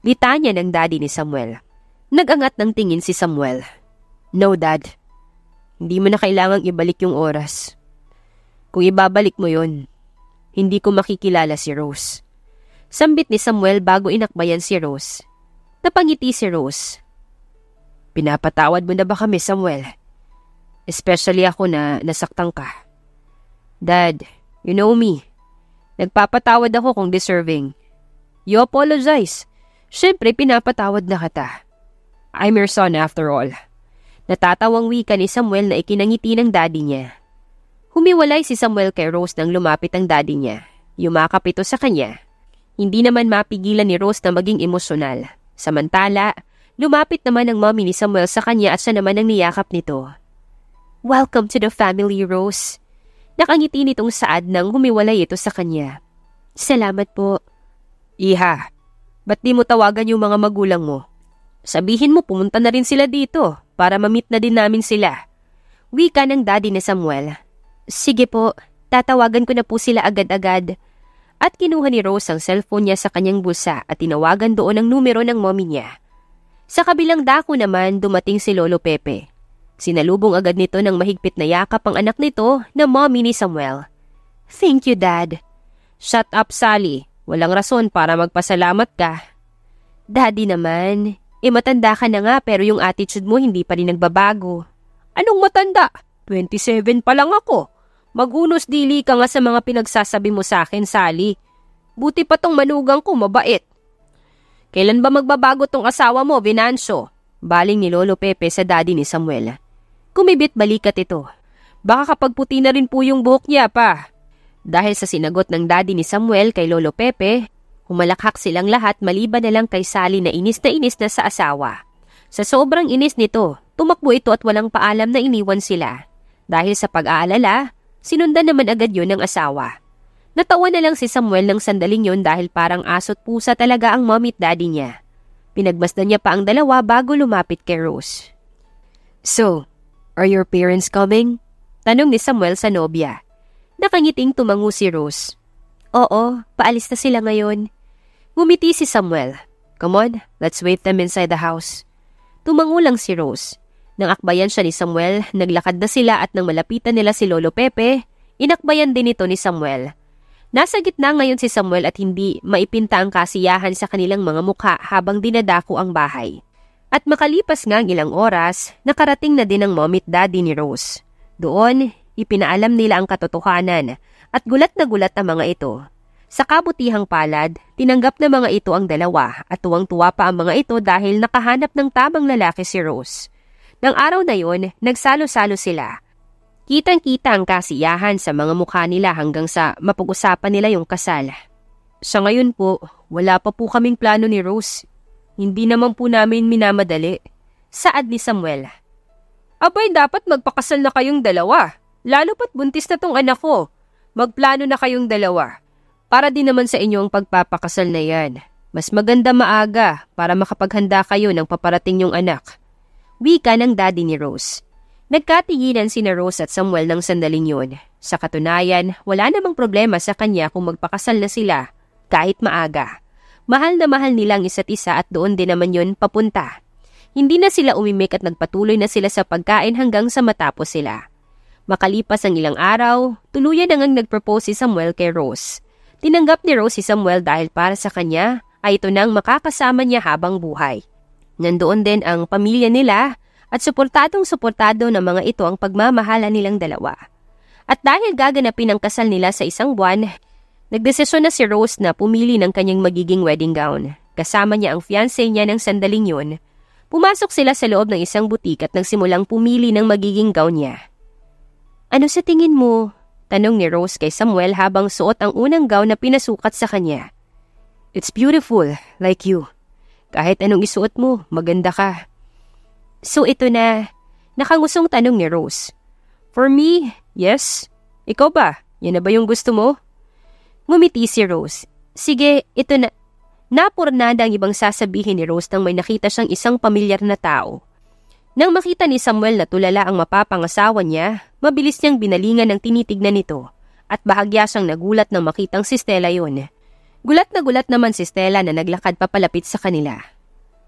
Litanya ng daddy ni Samuel. Nagangat ng tingin si Samuel. No, dad. Hindi mo na kailangang ibalik yung oras. Kung ibabalik mo yon, hindi ko makikilala si Rose. Sambit ni Samuel bago inakbayan si Rose. Napangiti si Rose. Pinapatawad mo na ba kami, Samuel? Especially ako na nasaktan ka. Dad, you know me. Nagpapatawad ako kung deserving. You apologize. Siyempre, pinapatawad na kita. I'm your son after all. Natatawang wika ni Samuel na ikinangiti ng daddy niya. Humiwalay si Samuel kay Rose nang lumapit ang daddy niya. Yumakap ito sa kanya. Hindi naman mapigilan ni Rose na maging emosyonal. Samantala, lumapit naman ang mommy ni Samuel sa kanya at siya naman ang niyakap nito. Welcome to the family, Rose. Nakangiti nitong saad nang humiwalay ito sa kanya. Salamat po. Iha, ba't di mo tawagan yung mga magulang mo? Sabihin mo pumunta na rin sila dito para mamit na din namin sila. Wika ng daddy ni Samuel. Sige po, tatawagan ko na po sila agad-agad. At kinuha ni Rose ang cellphone niya sa kanyang bulsa at tinawagan doon ang numero ng mommy niya. Sa kabilang dako naman dumating si Lolo Pepe. Sinalubong agad nito ng mahigpit na yakap ang anak nito na mommy ni Samuel. Thank you, Dad. Shut up, Sally. Walang rason para magpasalamat ka. Daddy naman, eh matanda ka na nga pero yung attitude mo hindi pa rin nagbabago. Anong matanda? 27 pa lang ako. Magunos dili ka nga sa mga pinagsasabi mo sa akin, Sally. Buti pa tong manugang ko, mabait. Kailan ba magbabago tong asawa mo, Venancio? Baling ni Lolo Pepe sa daddy ni Samuel. Kumibit balikat ito. Baka kapag puti na rin po yung buhok niya pa. Dahil sa sinagot ng daddy ni Samuel kay Lolo Pepe, humalakhak silang lahat maliban na lang kay Sally na inis na inis na sa asawa. Sa sobrang inis nito, tumakbo ito at walang paalam na iniwan sila. Dahil sa pag-aalala, sinundan naman agad yun ng asawa. Natawa na lang si Samuel ng sandaling yun dahil parang asot pusa talaga ang mom at daddy niya. Pinagmasdan niya pa ang dalawa bago lumapit kay Rose. So, Are your parents coming? Tanong ni Samuel sa nobya. Nakangiting tumango si Rose. Oo, paalis na sila ngayon. Ngumiti si Samuel. Come on, let's wait them inside the house. Tumango lang si Rose. Nang akbayan siya ni Samuel, naglakad na sila at nang malapitan nila si Lolo Pepe, inakbayan din ito ni Samuel. Nasa gitna ngayon si Samuel at hindi maipinta ang kasiyahan sa kanilang mga mukha habang dinadako ang bahay. At makalipas nga ang ilang oras, nakarating na din ang momit daddy ni Rose. Doon, ipinaalam nila ang katotohanan at gulat na gulat ang mga ito. Sa kabutihang palad, tinanggap na mga ito ang dalawa at tuwang-tuwa pa ang mga ito dahil nakahanap ng tamang lalaki si Rose. Nang araw na yon, nagsalo-salo sila. Kitang-kita ang kasiyahan sa mga mukha nila hanggang sa mapag-usapan nila yung kasal. Sa ngayon po, wala pa po kaming plano ni Rose. Hindi naman po namin minamadali. Saad ni Samuel. Abay, dapat magpakasal na kayong dalawa. Lalo pat buntis na tong anak ko. Magplano na kayong dalawa. Para din naman sa inyong pagpapakasal na yan. Mas maganda maaga para makapaghanda kayo ng paparating yung anak. Wika ng daddy ni Rose. Nagkatinginan si Rose at Samuel ng sandaling yun. Sa katunayan, wala namang problema sa kanya kung magpakasal na sila, kahit maaga. Mahal na mahal nilang isa't isa at doon din naman yun papunta. Hindi na sila umimik at nagpatuloy na sila sa pagkain hanggang sa matapos sila. Makalipas ang ilang araw, tuluyan na ngang nagpropose si Samuel kay Rose. Tinanggap ni Rose si Samuel dahil para sa kanya ay ito nang makakasama niya habang buhay. Nandoon din ang pamilya nila at suportadong suportado ng mga ito ang pagmamahala nilang dalawa. At dahil gaganapin ang kasal nila sa isang buwan, nagdesisyon na si Rose na pumili ng kanyang magiging wedding gown. Kasama niya ang fiancé niya ng sandaling yun Pumasok sila sa loob ng isang butik at nagsimulang pumili ng magiging gown niya. Ano sa tingin mo? Tanong ni Rose kay Samuel habang suot ang unang gown na pinasukat sa kanya. It's beautiful, like you. Kahit anong isuot mo, maganda ka. So ito na, nakangusong tanong ni Rose. For me, yes. Ikaw ba? Yan na ba yung gusto mo? Ngumiti si Rose. Sige, ito na, Napurnada ang ibang sasabihin ni Rose nang may nakita siyang isang pamilyar na tao. Nang makita ni Samuel na tulala ang mapapangasawa niya, mabilis niyang binalingan ang tinitignan nito at bahagya siyang nagulat nang makitang si Stella yun. Gulat na gulat naman si Stella na naglakad papalapit sa kanila.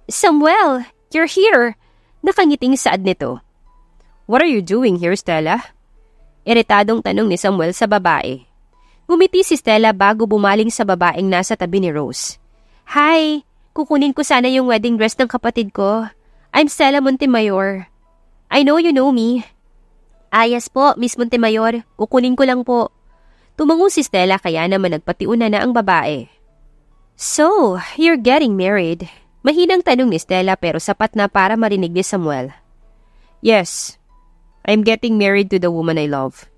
Samuel, you're here! Nakangiting saad nito. What are you doing here, Stella? Iritadong tanong ni Samuel sa babae. Ngumiti si Stella bago bumaling sa babaeng nasa tabi ni Rose. Hi! Kukunin ko sana yung wedding dress ng kapatid ko. I'm Stella Montemayor. I know you know me. Ah, yes po, Miss Montemayor. Kukunin ko lang po. Tumango si Stella kaya naman nagpatiuna na ang babae. So, you're getting married. Mahinang tanong ni Stella pero sapat na para marinig ni Samuel. Yes, I'm getting married to the woman I love.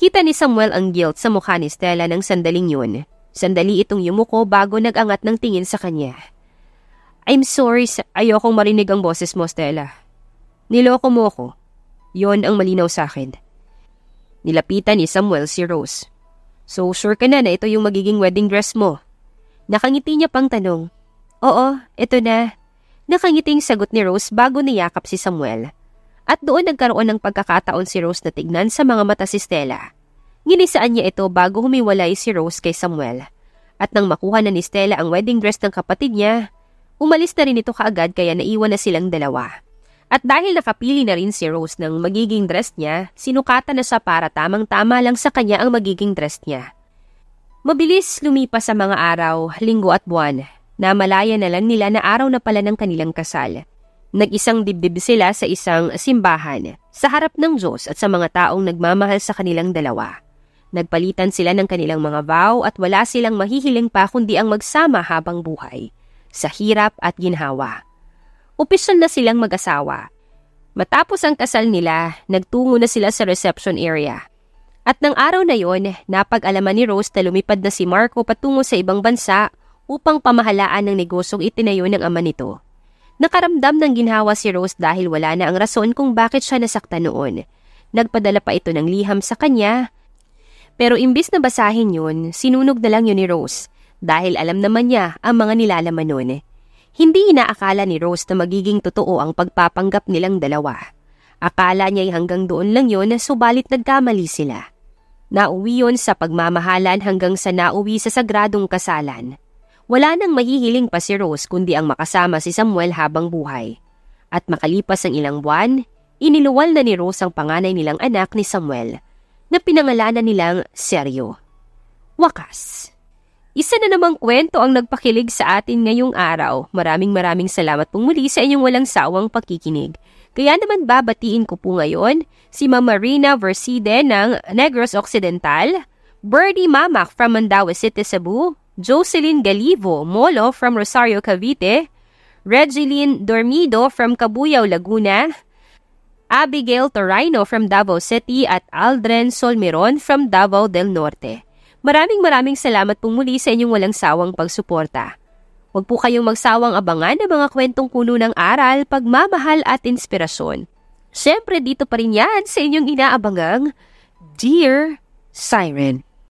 Kita ni Samuel ang guilt sa mukha ni Stella ng sandaling yun. Sandali itong yumuko bago nag-angat ng tingin sa kanya. I'm sorry, ayokong marinig ang boses mo, Stella. Niloko mo ako. Yon ang malinaw sa akin. Nilapitan ni Samuel si Rose. So sure ka na na ito yung magiging wedding dress mo? Nakangiti niya pang tanong. Oo, ito na. Nakangiting sagot ni Rose bago niyakap si Samuel. At doon nagkaroon ng pagkakataon si Rose na tignan sa mga mata si Stella. Ginisaan niya ito bago humiwalay si Rose kay Samuel. At nang makuha na ni Stella ang wedding dress ng kapatid niya, umalis na rin ito kaagad kaya naiwan na silang dalawa. At dahil nakapili na rin si Rose ng magiging dress niya, sinukatan na siya para tamang-tama lang sa kanya ang magiging dress niya. Mabilis lumipas sa mga araw, linggo at buwan, na malaya na lang nila na araw na pala ng kanilang kasal. Nag-isang dibdib sila sa isang simbahan, sa harap ng Diyos at sa mga taong nagmamahal sa kanilang dalawa. Nagpalitan sila ng kanilang mga vow at wala silang mahihiling pa kundi ang magsama habang buhay, sa hirap at ginhawa. Opisyal na silang mag-asawa. Matapos ang kasal nila, nagtungo na sila sa reception area. At ng araw na yon, napag-alaman ni Rose na lumipad na si Marco patungo sa ibang bansa upang pamahalaan ng negosyong itinayo ng ama nito. Nakaramdam ng ginhawa si Rose dahil wala na ang rason kung bakit siya nasaktan noon. Nagpadala pa ito ng liham sa kanya pero imbis na basahin yun, sinunog na lang yun ni Rose dahil alam naman niya ang mga nilalaman nun. Hindi inaakala ni Rose na magiging totoo ang pagpapanggap nilang dalawa. Akala niya ay hanggang doon lang yun subalit nagkamali sila. Nauwi yun sa pagmamahalan hanggang sa nauwi sa sagradong kasalan. Wala nang mahihiling pa si Rose kundi ang makasama si Samuel habang buhay. At makalipas ang ilang buwan, iniluwal na ni Rose ang panganay nilang anak ni Samuel na pinangalanan nilang Seryo. Wakas. Isa na namang kwento ang nagpakilig sa atin ngayong araw. Maraming maraming salamat pong muli sa inyong walang sawang pakikinig. Kaya naman babatiin ko po ngayon si Mama Rina Verside ng Negros Occidental, Birdie Mamak from Mandaue City, Cebu, Jocelyn Galivo Molo from Rosario, Cavite, Regeline Dormido from Cabuyao, Laguna, Abigail Torino from Davao City at Aldren Solmeron from Davao del Norte. Maraming maraming salamat pong muli sa inyong walang sawang pagsuporta. Huwag po kayong magsawang abangan ng mga kwentong kuno ng aral, pagmamahal at inspirasyon. Siyempre dito pa rin yan sa inyong inaabangang Dear Siren.